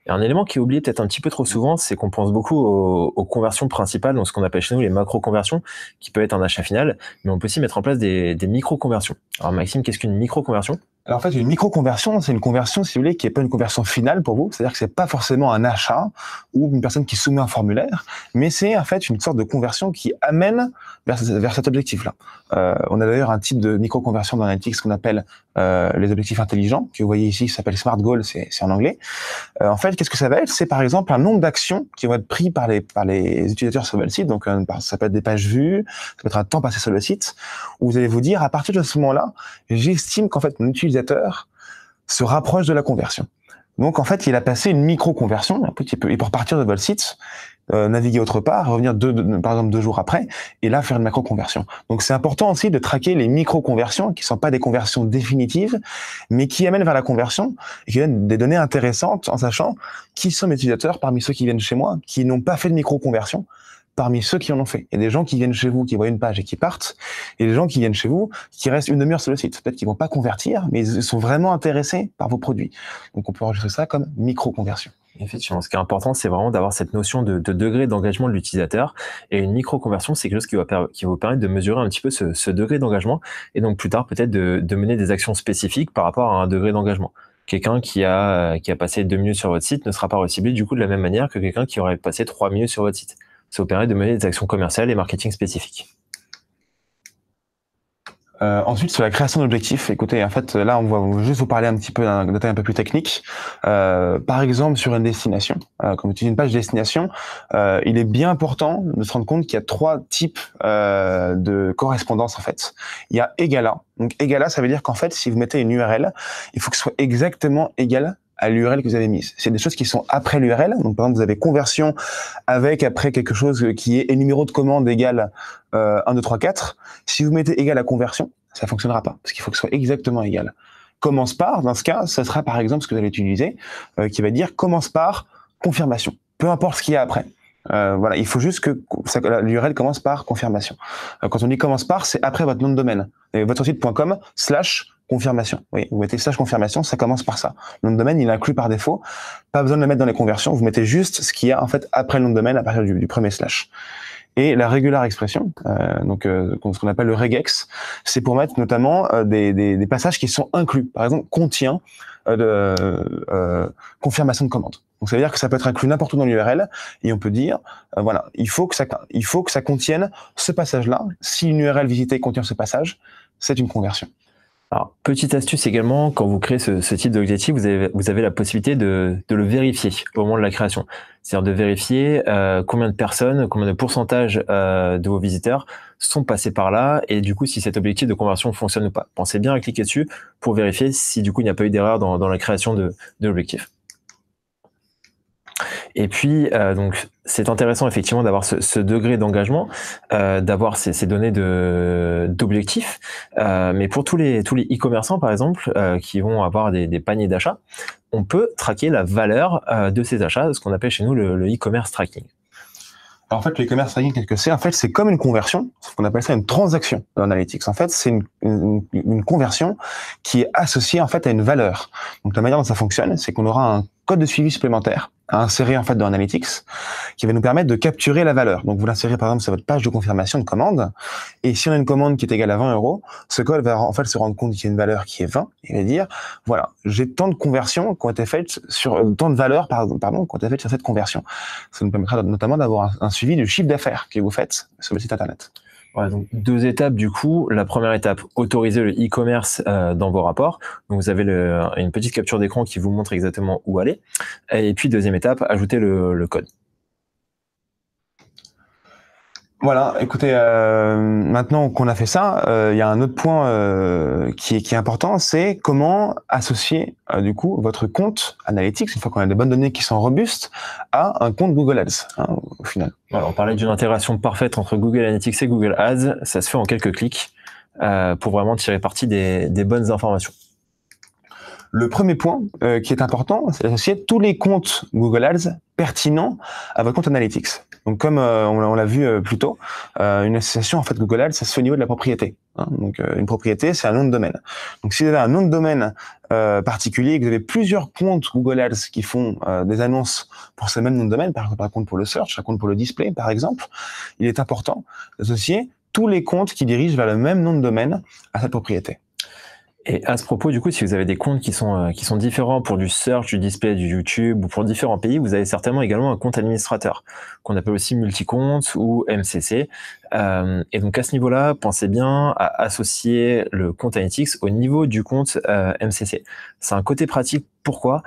Et un élément qui est oublié peut-être un petit peu trop souvent, c'est qu'on pense beaucoup aux, conversions principales, donc ce qu'on appelle chez nous les macro-conversions, qui peut être un achat final, mais on peut aussi mettre en place des, des micro-conversions. Alors Maxime, qu'est-ce qu'une micro-conversion? Alors en fait, une micro-conversion, c'est une conversion, si vous voulez, qui n'est pas une conversion finale pour vous. C'est-à-dire que c'est pas forcément un achat ou une personne qui soumet un formulaire, mais c'est en fait une sorte de conversion qui amène vers, cet objectif-là. Euh, on a d'ailleurs un type de micro-conversion dans Analytics qu'on appelle euh, les objectifs intelligents, que vous voyez ici, qui s'appelle Smart Goal, c'est en anglais. Euh, en fait, qu'est-ce que ça va être? C'est par exemple un nombre d'actions qui vont être pris par les, par les utilisateurs sur le site. Donc ça peut être des pages vues, ça peut être un temps passé sur le site, où vous allez vous dire, à partir de ce moment-là, j'estime qu'en fait mon utilisateur se rapproche de la conversion. Donc en fait, il a passé une micro-conversion, un petit peu, et pour partir de votre site, euh, naviguer autre part, revenir deux, par exemple deux jours après, et là faire une macro-conversion. Donc c'est important aussi de traquer les micro-conversions, qui sont pas des conversions définitives, mais qui amènent vers la conversion, et qui donnent des données intéressantes en sachant qui sont mes utilisateurs parmi ceux qui viennent chez moi, qui n'ont pas fait de micro-conversion, parmi ceux qui en ont fait. Il y a des gens qui viennent chez vous, qui voient une page et qui partent, et des gens qui viennent chez vous, qui restent une demi-heure sur le site. Peut-être qu'ils vont pas convertir, mais ils sont vraiment intéressés par vos produits. Donc on peut enregistrer ça comme micro-conversion. Effectivement, ce qui est important, c'est vraiment d'avoir cette notion de, degré d'engagement de l'utilisateur. Et une micro-conversion, c'est quelque chose qui va, qui va vous permettre de mesurer un petit peu ce, degré d'engagement, et donc plus tard peut-être de, de mener des actions spécifiques par rapport à un degré d'engagement quelqu'un qui a qui a passé deux minutes sur votre site ne sera pas reciblé du coup de la même manière que quelqu'un qui aurait passé trois minutes sur votre site ça vous permet de mener des actions commerciales et marketing spécifiques. Euh, ensuite, sur la création d'objectifs, écoutez, en fait, là, on va juste vous parler un petit peu d'un détail un peu plus technique. Euh, par exemple, sur une destination, euh, quand vous utilisez une page destination, il est bien important de se rendre compte qu'il y a trois types de correspondance, en fait. Il y a égala. Donc, égala, ça veut dire qu'en fait, si vous mettez une URL, il faut que ce soit exactement égal à l'URL que vous avez mise. C'est des choses qui sont après l'URL. Donc, par exemple, vous avez conversion avec après quelque chose qui est et numéro de commande égal euh, 1, 2, 3, 4. Si vous mettez égal à conversion, ça fonctionnera pas parce qu'il faut que ce soit exactement égal. Commence par, dans ce cas, ça sera par exemple ce que vous allez utiliser, euh, qui va dire commence par confirmation. Peu importe ce qu'il y a après. Euh, voilà, il faut juste que l'URL commence par confirmation. Euh, quand on dit commence par, c'est après votre nom de domaine. votre site.com slash confirmation. Oui, vous mettez slash confirmation, ça commence par ça. Le nom de domaine, il est inclus par défaut. Pas besoin de le mettre dans les conversions. Vous mettez juste ce qu'il y a en fait après le nom de domaine à partir du, premier slash. Et la regular expression, euh, donc euh, ce qu'on appelle le regex, c'est pour mettre notamment euh, des, des, des, passages qui sont inclus. Par exemple, contient euh, de confirmation de commande. Donc ça veut dire que ça peut être inclus n'importe où dans l'URL et on peut dire voilà, il faut que ça il faut que ça contienne ce passage-là. Si une URL visitée contient ce passage, c'est une conversion. Petite astuce également, quand vous créez ce, type d'objectif, vous avez, la possibilité de, le vérifier au moment de la création. C'est-à-dire de vérifier euh, combien de personnes, combien de pourcentage euh, de vos visiteurs sont passés par là, et du coup, si cet objectif de conversion fonctionne ou pas. Pensez bien à cliquer dessus pour vérifier si du coup il n'y a pas eu d'erreur dans, la création de l'objectif. Et puis, euh, donc, c'est intéressant effectivement d'avoir ce, degré d'engagement, euh, d'avoir ces, données d'objectifs. Euh, mais pour tous les tous les e-commerçants par exemple qui vont avoir des, paniers d'achat, on peut traquer la valeur de ces achats, ce qu'on appelle chez nous le e-commerce tracking. en fait, le e-commerce tracking, qu'est-ce que c'est? En fait, c'est comme une conversion, ce qu'on appelle ça une transaction dans Analytics. En fait, c'est une, une, conversion qui est associée en fait à une valeur. Donc la manière dont ça fonctionne, c'est qu'on aura un code de suivi supplémentaire à insérer en fait dans Analytics qui va nous permettre de capturer la valeur. Donc vous l'insérez par exemple sur votre page de confirmation de commande et si on a une commande qui est égale à 20 euros, ce code va en fait se rendre compte qu'il y a une valeur qui est 20 et va dire voilà j'ai tant de conversions qui ont été faites sur euh, tant de valeurs pardon qui ont été faites sur cette conversion. Ça nous permettra notamment d'avoir un, un suivi du chiffre d'affaires que vous faites sur le site internet donc deux étapes du coup. La première étape, autoriser le e-commerce euh, dans vos rapports. Donc vous avez une petite capture d'écran qui vous montre exactement où aller. Et puis deuxième étape, ajouter le code. Voilà, écoutez, euh, maintenant qu'on a fait ça, euh, il y a un autre point euh, qui, est, important, c'est comment associer du coup votre compte Analytics, une fois qu'on a des bonnes données qui sont robustes, à un compte Google Ads hein, au final. on parlait d'une intégration parfaite entre Google Analytics et Google Ads, ça se fait en quelques clics pour vraiment tirer parti des bonnes informations. Le premier point qui est important, c'est d'associer tous les comptes Google Ads pertinents à votre compte Analytics. Donc, comme euh, on l'a vu euh, plus tôt, euh, une association en fait Google Ads, ça se fait au niveau de la propriété. Hein. Donc, une propriété, c'est un nom de domaine. Donc, si vous avez un nom de domaine particulier et que vous avez plusieurs comptes Google Ads qui font des annonces pour ce même nom de domaine, par exemple un compte pour le search, un compte pour le display, par exemple, il est important d'associer tous les comptes qui dirigent vers le même nom de domaine à cette propriété. Et à ce propos, du coup, si vous avez des comptes qui sont, euh, qui sont différents pour du search, du display, du YouTube ou pour différents pays, vous avez certainement également un compte administrateur qu'on appelle aussi multicompte ou MCC. Euh, et donc à ce niveau-là, pensez bien à associer le compte Analytics au niveau du compte euh, MCC. C'est un côté pratique. Pourquoi?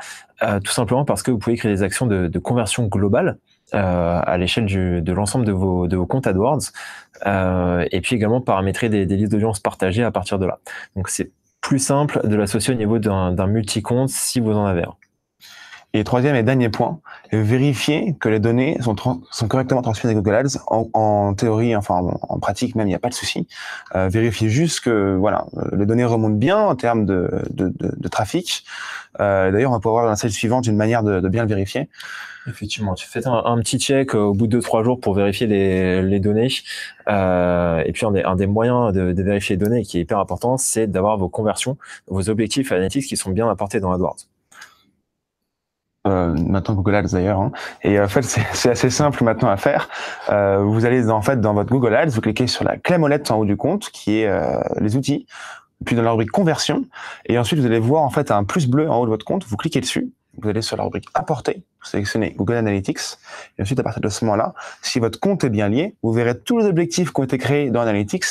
Tout simplement parce que vous pouvez créer des actions de, de conversion globale. à l'échelle de l'ensemble de vos, de vos comptes AdWords, et puis également paramétrer des, des listes d'audience partagées à partir de là. Donc c'est plus simple de l'associer au niveau d'un multi-compte si vous en avez un. Et troisième et dernier point, vérifier que les données sont, sont correctement transmises à Google Ads. En, théorie, enfin en, pratique même, il n'y a pas de souci. Euh, vérifiez juste que voilà, les données remontent bien en termes de, de, de, trafic. Euh, D'ailleurs, on va pouvoir voir dans la slide suivante une manière de, bien le vérifier. Effectivement, tu fais un, petit check au bout de 2-3 jours pour vérifier les, les données. Euh, et puis un des, un des moyens de, de, vérifier les données qui est hyper important, c'est d'avoir vos conversions, vos objectifs analytiques qui sont bien apportés dans AdWords. Euh, maintenant Google Ads d'ailleurs. Hein. Et en fait, c'est assez simple maintenant à faire. Euh, vous allez en fait dans votre Google Ads, vous cliquez sur la clé molette en haut du compte, qui est euh, les outils, puis dans la rubrique conversion, et ensuite vous allez voir en fait un plus bleu en haut de votre compte. Vous cliquez dessus, vous allez sur la rubrique apporter, vous sélectionnez Google Analytics, et ensuite à partir de ce moment-là, si votre compte est bien lié, vous verrez tous les objectifs qui ont été créés dans Analytics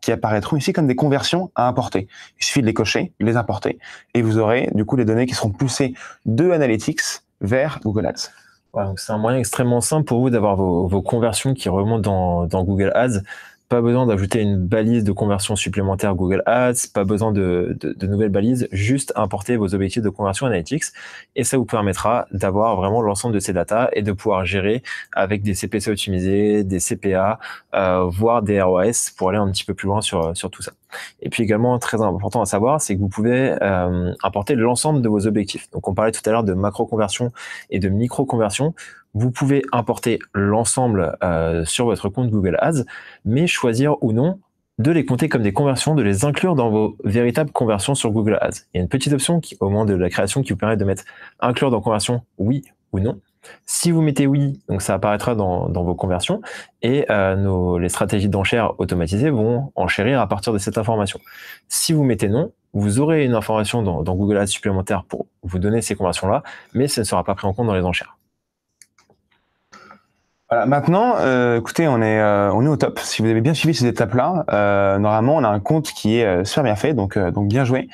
qui apparaîtront ici comme des conversions à importer. Il suffit de les cocher, de les importer, et vous aurez du coup les données qui seront poussées de Analytics vers Google Ads. c'est un moyen extrêmement simple pour vous d'avoir vos, conversions qui remontent dans Google Ads pas besoin d'ajouter une balise de conversion supplémentaire Google Ads, pas besoin de, nouvelles balises, juste importer vos objectifs de conversion Analytics et ça vous permettra d'avoir vraiment l'ensemble de ces datas et de pouvoir gérer avec des CPC optimisés, des CPA, euh, voire des ROS pour aller un petit peu plus loin sur, sur tout ça. Et puis également, très important à savoir, c'est que vous pouvez euh, importer l'ensemble de vos objectifs. Donc on parlait tout à l'heure de macro conversion et de micro conversion vous pouvez importer l'ensemble euh, sur votre compte Google Ads, mais choisir ou non de les compter comme des conversions, de les inclure dans vos véritables conversions sur Google Ads. Il y a une petite option qui, au moment de la création qui vous permet de mettre inclure dans conversion oui ou non. Si vous mettez oui, donc ça apparaîtra dans, vos conversions et euh, les stratégies d'enchères automatisées vont enchérir à partir de cette information. Si vous mettez non, vous aurez une information dans, dans Google Ads supplémentaire pour vous donner ces conversions-là, mais ça ne sera pas pris en compte dans les enchères. Voilà, maintenant, euh, écoutez, on est, euh, on est au top. Si vous avez bien suivi ces étapes-là, euh, normalement, on a un compte qui est euh, super bien fait, donc, euh, donc bien joué.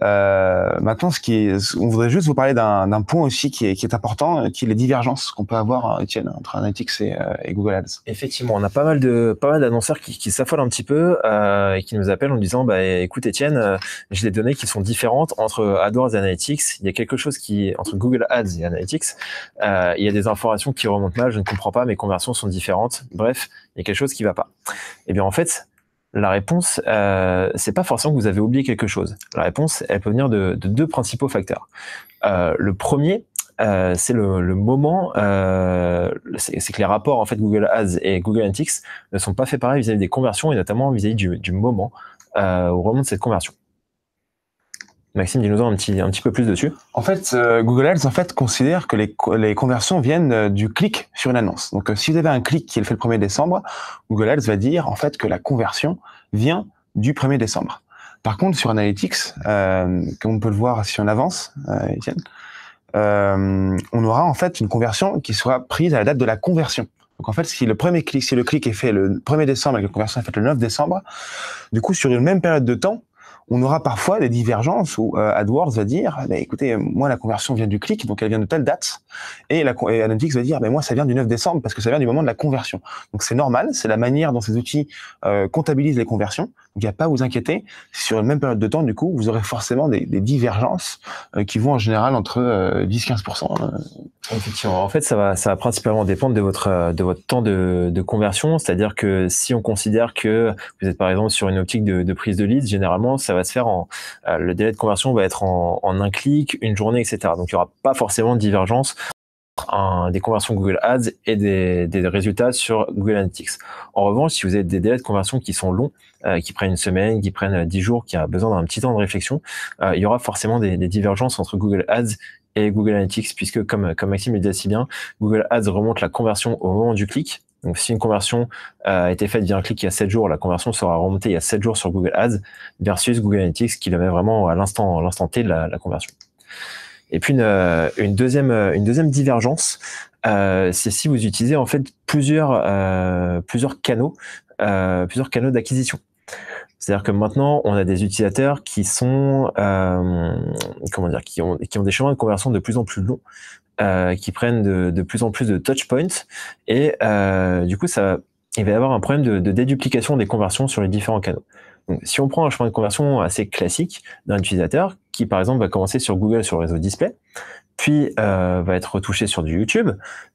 Euh, maintenant, ce qui est, on voudrait juste vous parler d'un point aussi qui est, qui est important, qui est les divergences qu'on peut avoir, Étienne, entre Analytics et, et Google Ads. Effectivement, on a pas mal de pas mal d'annonceurs qui, qui s'affolent un petit peu et qui nous appellent en disant bah écoute Étienne, euh, j'ai des données qui sont différentes entre AdWords et Analytics. Il y a quelque chose qui entre Google Ads et Analytics. Il y a des informations qui remontent mal, je ne comprends pas, mes conversions sont différentes. Bref, il y a quelque chose qui va pas. Eh bien en fait, la réponse, euh, c'est pas forcément que vous avez oublié quelque chose. La réponse, elle peut venir de, de deux principaux facteurs. Euh, le premier, euh, c'est le, le, moment, euh, c'est que les rapports en fait Google Ads et Google Analytics ne sont pas faits pareil vis-à-vis des conversions et notamment vis-à-vis du, du, moment euh, où remonte cette conversion. Maxime, dis-nous un petit, un petit peu plus dessus. En fait, euh, Google Ads en fait considère que les, les conversions viennent euh, du clic sur une annonce. Donc, euh, si vous avez un clic qui est fait le 1er décembre, Google Ads va dire en fait que la conversion vient du 1er décembre. Par contre, sur Analytics, euh, comme on peut le voir si on avance, Étienne, on aura en fait une conversion qui sera prise à la date de la conversion. Donc en fait, si le premier clic, si le clic est fait le 1er décembre et que la conversion est faite le 9 décembre, du coup, sur une même période de temps, on aura parfois des divergences où euh, AdWords va dire, bah, écoutez, moi la conversion vient du clic, donc elle vient de telle date, et, la, et Analytics va dire, bah, moi ça vient du 9 décembre parce que ça vient du moment de la conversion. Donc c'est normal, c'est la manière dont ces outils euh, comptabilisent les conversions. Il n'y a pas à vous inquiéter. Sur une même période de temps, du coup, vous aurez forcément des, divergences euh, qui vont en général entre 10-15%. Hein. Effectivement. En fait, ça va, principalement dépendre de votre, de votre temps de, conversion. C'est-à-dire que si on considère que vous êtes par exemple sur une optique de, prise de leads, généralement, ça va se faire en, euh, le délai de conversion va être en, un clic, une journée, etc. Donc, il n'y aura pas forcément de divergence des conversions Google Ads et des, résultats sur Google Analytics. En revanche, si vous avez des délais de conversion qui sont longs, euh, qui prennent une semaine, qui prennent dix jours, qui a besoin d'un petit temps de réflexion, euh, il y aura forcément des, divergences entre Google Ads et Google Analytics, puisque comme, Maxime le disait si bien, Google Ads remonte la conversion au moment du clic. Donc, si une conversion euh, a été faite via un clic il y a 7 jours, la conversion sera remontée il y a 7 jours sur Google Ads versus Google Analytics qui le met vraiment à l'instant, l'instant T de la, conversion. Et puis, une, une, deuxième, une deuxième divergence, euh, c'est si vous utilisez en fait plusieurs, euh, plusieurs canaux, plusieurs canaux d'acquisition. C'est-à-dire que maintenant, on a des utilisateurs qui sont, euh, comment dire, qui ont, qui ont des chemins de conversion de plus en plus longs, euh, qui prennent de, de, plus en plus de touch points, et euh, du coup, ça, il va y avoir un problème de, de, déduplication des conversions sur les différents canaux. Donc, si on prend un chemin de conversion assez classique d'un utilisateur, qui par exemple va commencer sur Google sur le réseau display, puis euh, va être retouché sur du YouTube,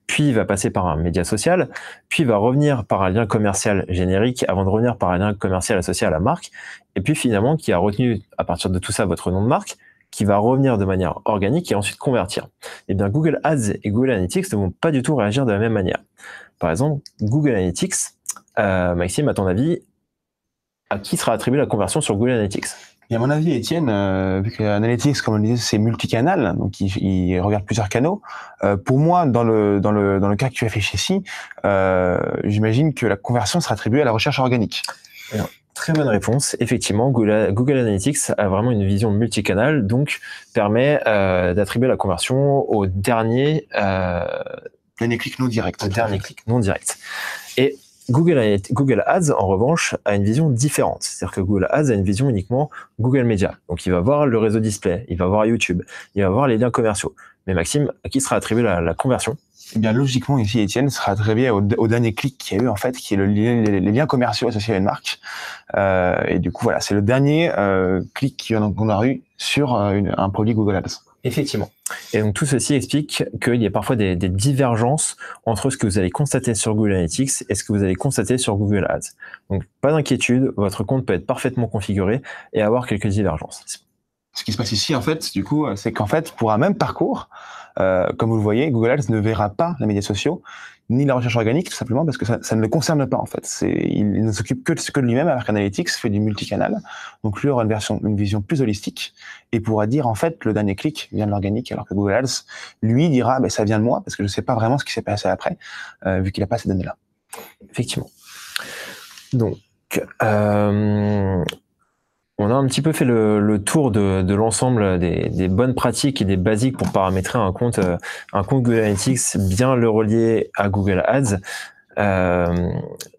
puis va passer par un média social, puis va revenir par un lien commercial générique avant de revenir par un lien commercial associé à la marque, et puis finalement qui a retenu à partir de tout ça votre nom de marque, qui va revenir de manière organique et ensuite convertir. Eh bien Google Ads et Google Analytics ne vont pas du tout réagir de la même manière. Par exemple, Google Analytics, euh, Maxime, à ton avis, à qui sera attribuée la conversion sur Google Analytics et à mon avis, Étienne, euh, vu que Analytics, comme on le disait, c'est multicanal, donc il, il, regarde plusieurs canaux. Euh, pour moi, dans le dans le dans le cas que tu as fait ici, euh, j'imagine que la conversion sera attribuée à la recherche organique. Alors, très bonne réponse. Effectivement, Google, Google, Analytics a vraiment une vision multicanal, donc permet euh, d'attribuer la conversion au dernier dernier clic non direct. Dernier clic non direct. Et Google, Ads, en revanche, a une vision différente. C'est-à-dire que Google Ads a une vision uniquement Google Media. Donc, il va voir le réseau display, il va voir YouTube, il va voir les liens commerciaux. Mais Maxime, à qui sera attribuée la, conversion? Eh bien, logiquement, ici, Étienne sera attribué au, au dernier clic qu'il y a eu, en fait, qui est le, les, les, liens commerciaux associés à une marque. Euh, et du coup, voilà, c'est le dernier euh, clic qu'on a eu sur euh, un produit Google Ads. Effectivement. Et donc tout ceci explique qu'il y a parfois des, des, divergences entre ce que vous allez constater sur Google Analytics et ce que vous allez constater sur Google Ads. Donc pas d'inquiétude, votre compte peut être parfaitement configuré et avoir quelques divergences. Ce qui se passe ici, en fait, du coup, c'est qu'en fait, pour un même parcours, euh, comme vous le voyez, Google Ads ne verra pas les médias sociaux ni la recherche organique, tout simplement parce que ça, ne le concerne pas en fait. Il, ne s'occupe que de, que de lui-même, alors qu'Analytics fait du multicanal. Donc lui aura une version, une vision plus holistique et pourra dire en fait le dernier clic vient de l'organique, alors que Google Ads lui dira ben, ça vient de moi parce que je ne sais pas vraiment ce qui s'est passé après, euh, vu qu'il n'a pas ces données-là. Effectivement. Donc euh, On a un petit peu fait le, tour de, l'ensemble des, bonnes pratiques et des basiques pour paramétrer un compte, euh, Google Analytics, bien le relier à Google Ads. Euh,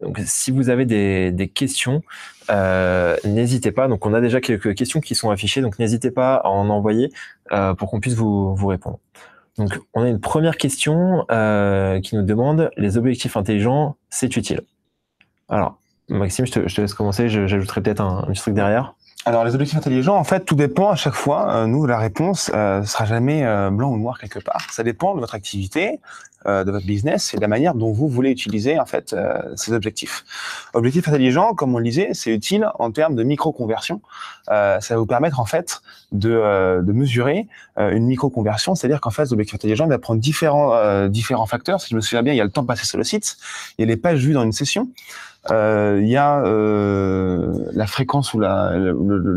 donc, si vous avez des, questions, euh, n'hésitez pas. Donc, on a déjà quelques questions qui sont affichées, donc n'hésitez pas à en envoyer pour qu'on puisse vous, vous, répondre. Donc, on a une première question qui nous demande les objectifs intelligents, c'est utile? Alors, Maxime, je te, laisse commencer. J'ajouterai peut-être un, un petit truc derrière. Alors, les objectifs intelligents, en fait, tout dépend à chaque fois. Euh, nous, la réponse euh, sera jamais euh, blanc ou noir quelque part. Ça dépend de votre activité, de votre business et de la manière dont vous voulez utiliser en fait ces objectifs. Objectifs intelligents, comme on le disait, c'est utile en termes de micro-conversion. ça va vous permettre en fait de, de mesurer une micro-conversion, c'est-à-dire qu'en fait, l'objectif intelligent va prendre différents différents facteurs. Si je me souviens bien, il y a le temps passé sur le site, il y a les pages vues dans une session. Euh, il y a euh, la fréquence ou la,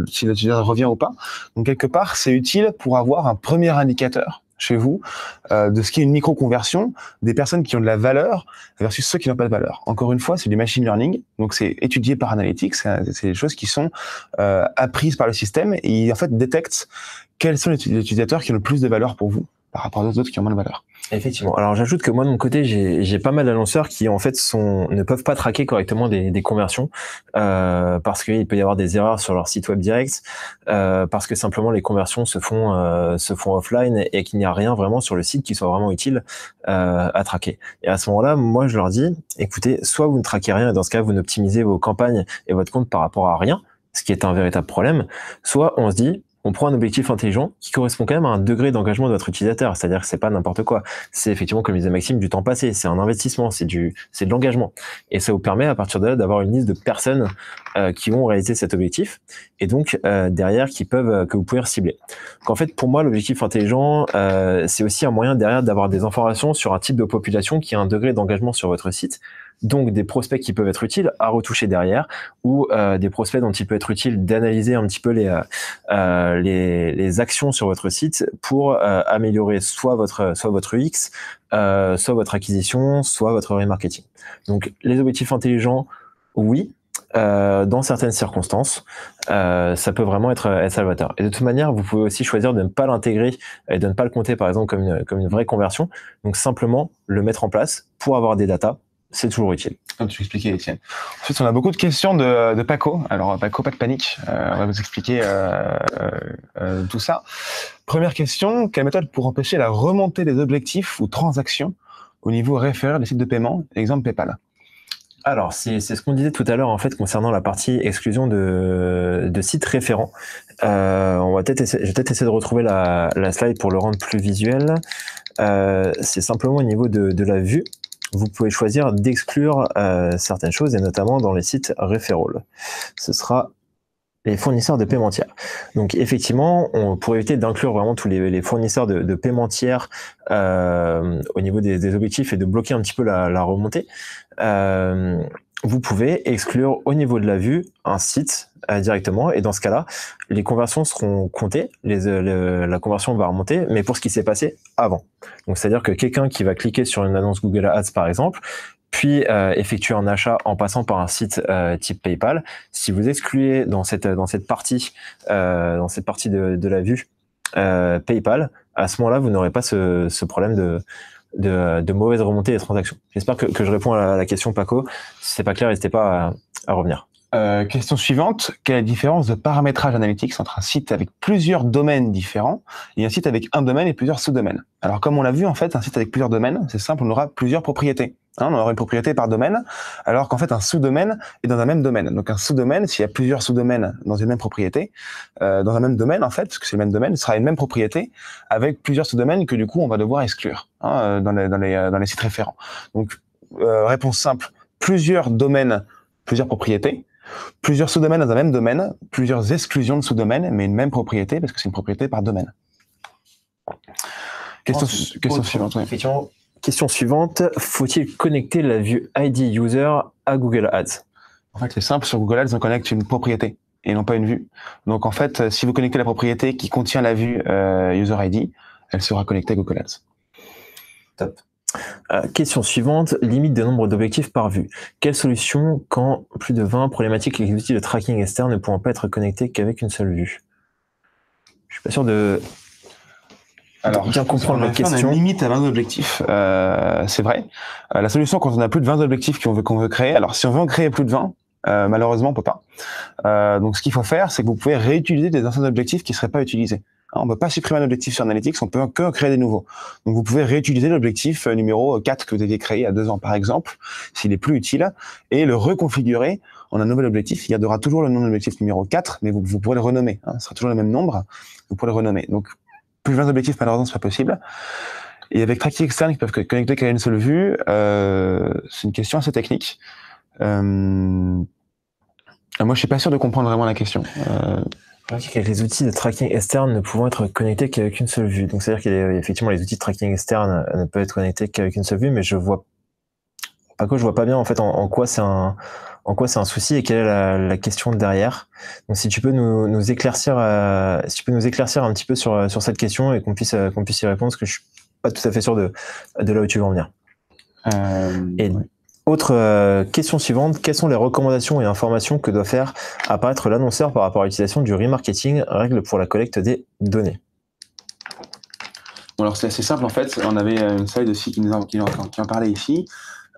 si l'utilisateur revient ou pas. Donc quelque part, c'est utile pour avoir un premier indicateur chez vous euh, de ce qui est une micro-conversion des personnes qui ont de la valeur versus ceux qui n'ont pas de valeur. Encore une fois, c'est du machine learning, donc c'est étudié par Analytics, c'est des choses qui sont euh, apprises par le système et il en fait détecte quels sont les utilisateurs qui ont le plus de valeur pour vous par rapport aux autres qui ont moins de valeur. Effectivement. Alors j'ajoute que moi de mon côté, j'ai pas mal d'annonceurs qui en fait sont ne peuvent pas traquer correctement des, des conversions euh, parce qu'il peut y avoir des erreurs sur leur site web direct, euh, parce que simplement les conversions se font euh, se font offline et, qu'il n'y a rien vraiment sur le site qui soit vraiment utile euh, à traquer. Et à ce moment-là, moi je leur dis, écoutez, soit vous ne traquez rien et dans ce cas vous n'optimisez vos campagnes et votre compte par rapport à rien, ce qui est un véritable problème, soit on se dit on prend un objectif intelligent qui correspond quand même à un degré d'engagement de notre utilisateur. C'est-à-dire que c'est pas n'importe quoi. C'est effectivement, comme disait Maxime, du temps passé. C'est un investissement. C'est du, c'est de l'engagement. Et ça vous permet à partir de là d'avoir une liste de personnes euh, qui vont réaliser cet objectif et donc euh, derrière qui peuvent euh, que vous pouvez cibler. Donc en fait, pour moi, l'objectif intelligent, c'est aussi un moyen derrière d'avoir des informations sur un type de population qui a un degré d'engagement sur votre site donc des prospects qui peuvent être utiles à retoucher derrière, ou euh, des prospects dont il peut être utile d'analyser un petit peu les, euh, euh les, les, actions sur votre site pour euh, améliorer soit votre soit votre UX, euh, soit votre acquisition, soit votre remarketing. Donc les objectifs intelligents, oui. dans certaines circonstances, ça peut vraiment être, être salvateur. Et de toute manière, vous pouvez aussi choisir de ne pas l'intégrer et de ne pas le compter, par exemple, comme une, comme une vraie conversion. Donc simplement le mettre en place pour avoir des datas c'est toujours utile. Comme tu expliquais, Étienne. Ensuite, on a beaucoup de questions de, de Paco. Alors, Paco, pas de panique. Euh, on va vous expliquer euh, euh, tout ça. Première question, quelle méthode pour empêcher la remontée des objectifs ou transactions au niveau référent des sites de paiement, exemple PayPal alors, c'est ce qu'on disait tout à l'heure en fait concernant la partie exclusion de, de sites référents. on va peut-être je vais peut-être essayer de retrouver la, la, slide pour le rendre plus visuel. c'est simplement au niveau de, de la vue vous pouvez choisir d'exclure euh, certaines choses, et notamment dans les sites referral. Ce sera les fournisseurs de paiement tiers. Donc effectivement, on, pour éviter d'inclure vraiment tous les, fournisseurs de, de paiement tiers euh, au niveau des, objectifs et de bloquer un petit peu la, remontée, euh, vous pouvez exclure au niveau de la vue un site directement. Et dans ce cas-là, les conversions seront comptées, les, euh, la conversion va remonter, mais pour ce qui s'est passé avant. Donc, c'est-à-dire que quelqu'un qui va cliquer sur une annonce Google Ads, par exemple, puis euh, effectuer un achat en passant par un site type PayPal, si vous excluez dans cette dans cette partie dans cette partie de, de la vue PayPal, à ce moment-là, vous n'aurez pas ce, ce problème de de, de mauvaise remontée des transactions. J'espère que, que, je réponds à la, question, Paco. Si c'est pas clair, n'hésitez pas à, revenir. Euh, question suivante. Quelle est la différence de paramétrage analytics entre un site avec plusieurs domaines différents et un site avec un domaine et plusieurs sous-domaines? Alors, comme on l'a vu, en fait, un site avec plusieurs domaines, c'est simple, on aura plusieurs propriétés. Hein, on aura une propriété par domaine, alors qu'en fait un sous-domaine est dans un même domaine. Donc un sous-domaine, s'il y a plusieurs sous-domaines dans une même propriété, euh, dans un même domaine en fait, parce que c'est le même domaine, ce sera une même propriété avec plusieurs sous-domaines que du coup on va devoir exclure hein, euh, dans, les, dans, les, euh, dans les sites référents. Donc euh, réponse simple, plusieurs domaines, plusieurs propriétés, plusieurs sous-domaines dans un même domaine, plusieurs exclusions de sous-domaines, mais une même propriété parce que c'est une propriété par domaine. Question, question suivante. Oui. Question suivante, faut-il connecter la vue ID user à Google Ads? En fait, c'est simple, sur Google Ads, on connecte une propriété et non pas une vue. Donc en fait, si vous connectez la propriété qui contient la vue euh, user ID, elle sera connectée à Google Ads. Top. Question suivante, limite de nombre d'objectifs par vue. Quelle solution quand plus de 20 problématiques et les outils de tracking externe ne pourront pas être connectés qu'avec une seule vue? Je suis pas sûr de alors, bien comprendre la question. On a une limite à 20 objectifs, euh, c'est vrai. Euh, la solution, quand on a plus de 20 objectifs qu'on veut, qu'on veut créer, alors si on veut en créer plus de 20, euh, malheureusement, on peut pas. Euh, donc, ce qu'il faut faire, c'est que vous pouvez réutiliser des anciens objectifs qui seraient pas utilisés. On ne peut pas supprimer un objectif sur Analytics, on peut que créer des nouveaux. Donc, vous pouvez réutiliser l'objectif numéro 4 que vous aviez créé il y a deux ans, par exemple, s'il est plus utile, et le reconfigurer en un nouvel objectif. Il y aura toujours le nom de l'objectif numéro 4, mais vous, pourrez le renommer. Hein, ce sera toujours le même nombre, vous pourrez le renommer. Donc, plus 20 objectifs, malheureusement, c'est pas possible. Et avec tracking externe qui peuvent connecter qu'à une seule vue, euh, c'est une question assez technique. Euh, moi, je suis pas sûr de comprendre vraiment la question. Euh, avec les outils de tracking externe ne pouvant être connectés qu'avec une seule vue. Donc, c'est-à-dire qu'il y a effectivement les outils de tracking externe ne peuvent être connectés qu'avec une seule vue, mais je vois pas quoi, je vois pas bien en fait en quoi c'est un, en quoi c'est un souci et quelle est la, question derrière. Donc si tu peux nous, éclaircir, euh, si tu peux nous éclaircir un petit peu sur, sur cette question et qu'on puisse euh, qu'on puisse y répondre, parce que je suis pas tout à fait sûr de, de là où tu veux en venir. Euh, et autre question suivante, quelles sont les recommandations et informations que doit faire apparaître l'annonceur par rapport à l'utilisation du remarketing, règle pour la collecte des données? Bon, alors c'est assez simple en fait. On avait une slide aussi qui nous en, qui en parlait ici.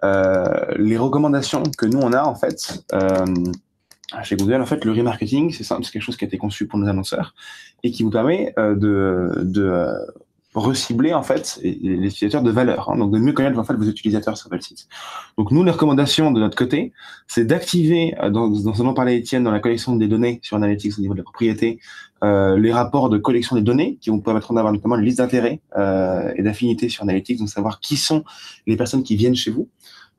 Euh, les recommandations que nous on a en fait euh, chez Google, en fait, le remarketing, c'est simple, c'est quelque chose qui a été conçu pour nos annonceurs et qui vous permet euh, de, de recibler en fait les utilisateurs de valeur, hein, donc de mieux connaître en fait vos utilisateurs sur votre. Donc nous, les recommandations de notre côté, c'est d'activer, dans, dans ce parlait Étienne, dans la collection des données sur Analytics au niveau de la propriété, euh, les rapports de collection des données qui vont permettre d'avoir notamment une liste d'intérêts euh, et d'affinités sur Analytics, donc savoir qui sont les personnes qui viennent chez vous.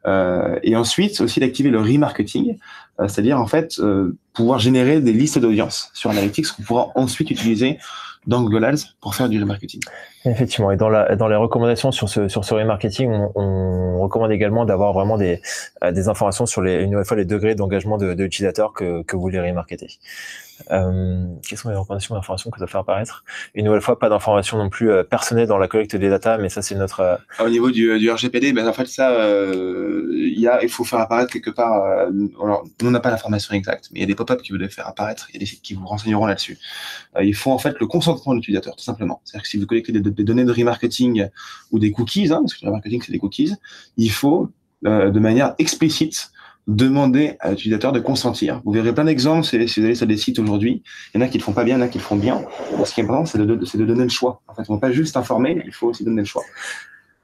Euh, et ensuite aussi d'activer le remarketing, euh, c'est-à-dire en fait euh, pouvoir générer des listes d'audience sur Analytics qu'on pourra ensuite utiliser Ads pour faire du remarketing. Effectivement, et dans, la, dans les recommandations sur ce, sur ce remarketing, on, on recommande également d'avoir vraiment des, euh, des informations sur les, une nouvelle fois les degrés d'engagement de, que, que vous voulez remarketer. Euh, quelles sont les recommandations d'informations que doit faire apparaître? Une nouvelle fois, pas d'informations non plus euh, personnelles dans la collecte des data, mais ça c'est notre. Euh, Au niveau du, du RGPD, ben en fait ça, il faut faire apparaître quelque part. alors, on n'a pas l'information exacte, mais il y a des pop-up qui vous devez faire apparaître. Il y a des sites qui vous renseigneront là-dessus. il faut en fait le consentement de l'utilisateur, tout simplement. C'est-à-dire que si vous collectez des, des, données de remarketing ou des cookies, hein, parce que le remarketing c'est des cookies, il faut de manière explicite demander à l'utilisateur de consentir. Vous verrez plein d'exemples si, vous allez sur des sites aujourd'hui. Il y en a qui le font pas bien, il y en a qui le font bien. Ce qui est important, c'est de, de, donner le choix. En fait, on ne pas juste informer, il faut aussi donner le choix.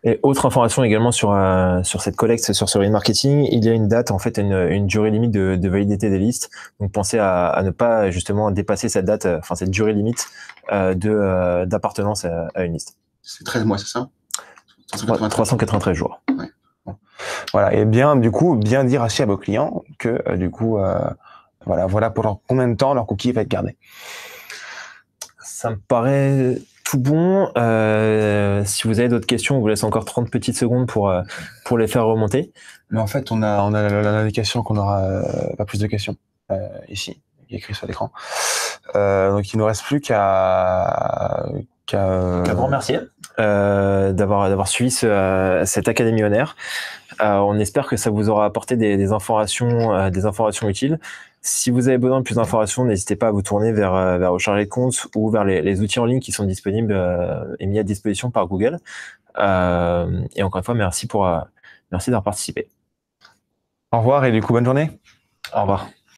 Et autre information également sur euh, sur cette collecte, sur ce remarketing, il y a une date, en fait, une, une durée limite de, de, validité des listes. Donc pensez à, à, ne pas justement dépasser cette date, euh, enfin cette durée limite euh, de euh, d'appartenance à, à, une liste. C'est 13 mois, c'est ça? 393 jours. Ouais. Voilà, et bien, du coup, bien dire aussi à vos clients que, euh, du coup, euh, voilà, voilà pour combien de temps leur cookie va être gardé. Ça me paraît tout bon. Euh, si vous avez d'autres questions, on vous laisse encore 30 petites secondes pour, euh, pour les faire remonter. Mais en fait, on a, on a l'indication qu'on aura euh, pas plus de questions ici, écrit sur l'écran. donc, il ne nous reste plus qu'à qu'à qu grand merci d'avoir d'avoir suivi ce, cette académie honneur. Euh, on espère que ça vous aura apporté des, des informations, euh, des informations utiles. Si vous avez besoin de plus d'informations, n'hésitez pas à vous tourner vers, euh, vers vos chargés de compte ou vers les, les, outils en ligne qui sont disponibles et mis à disposition par Google. et encore une fois, merci pour merci d'avoir participé. Au revoir et du coup, bonne journée. Au revoir.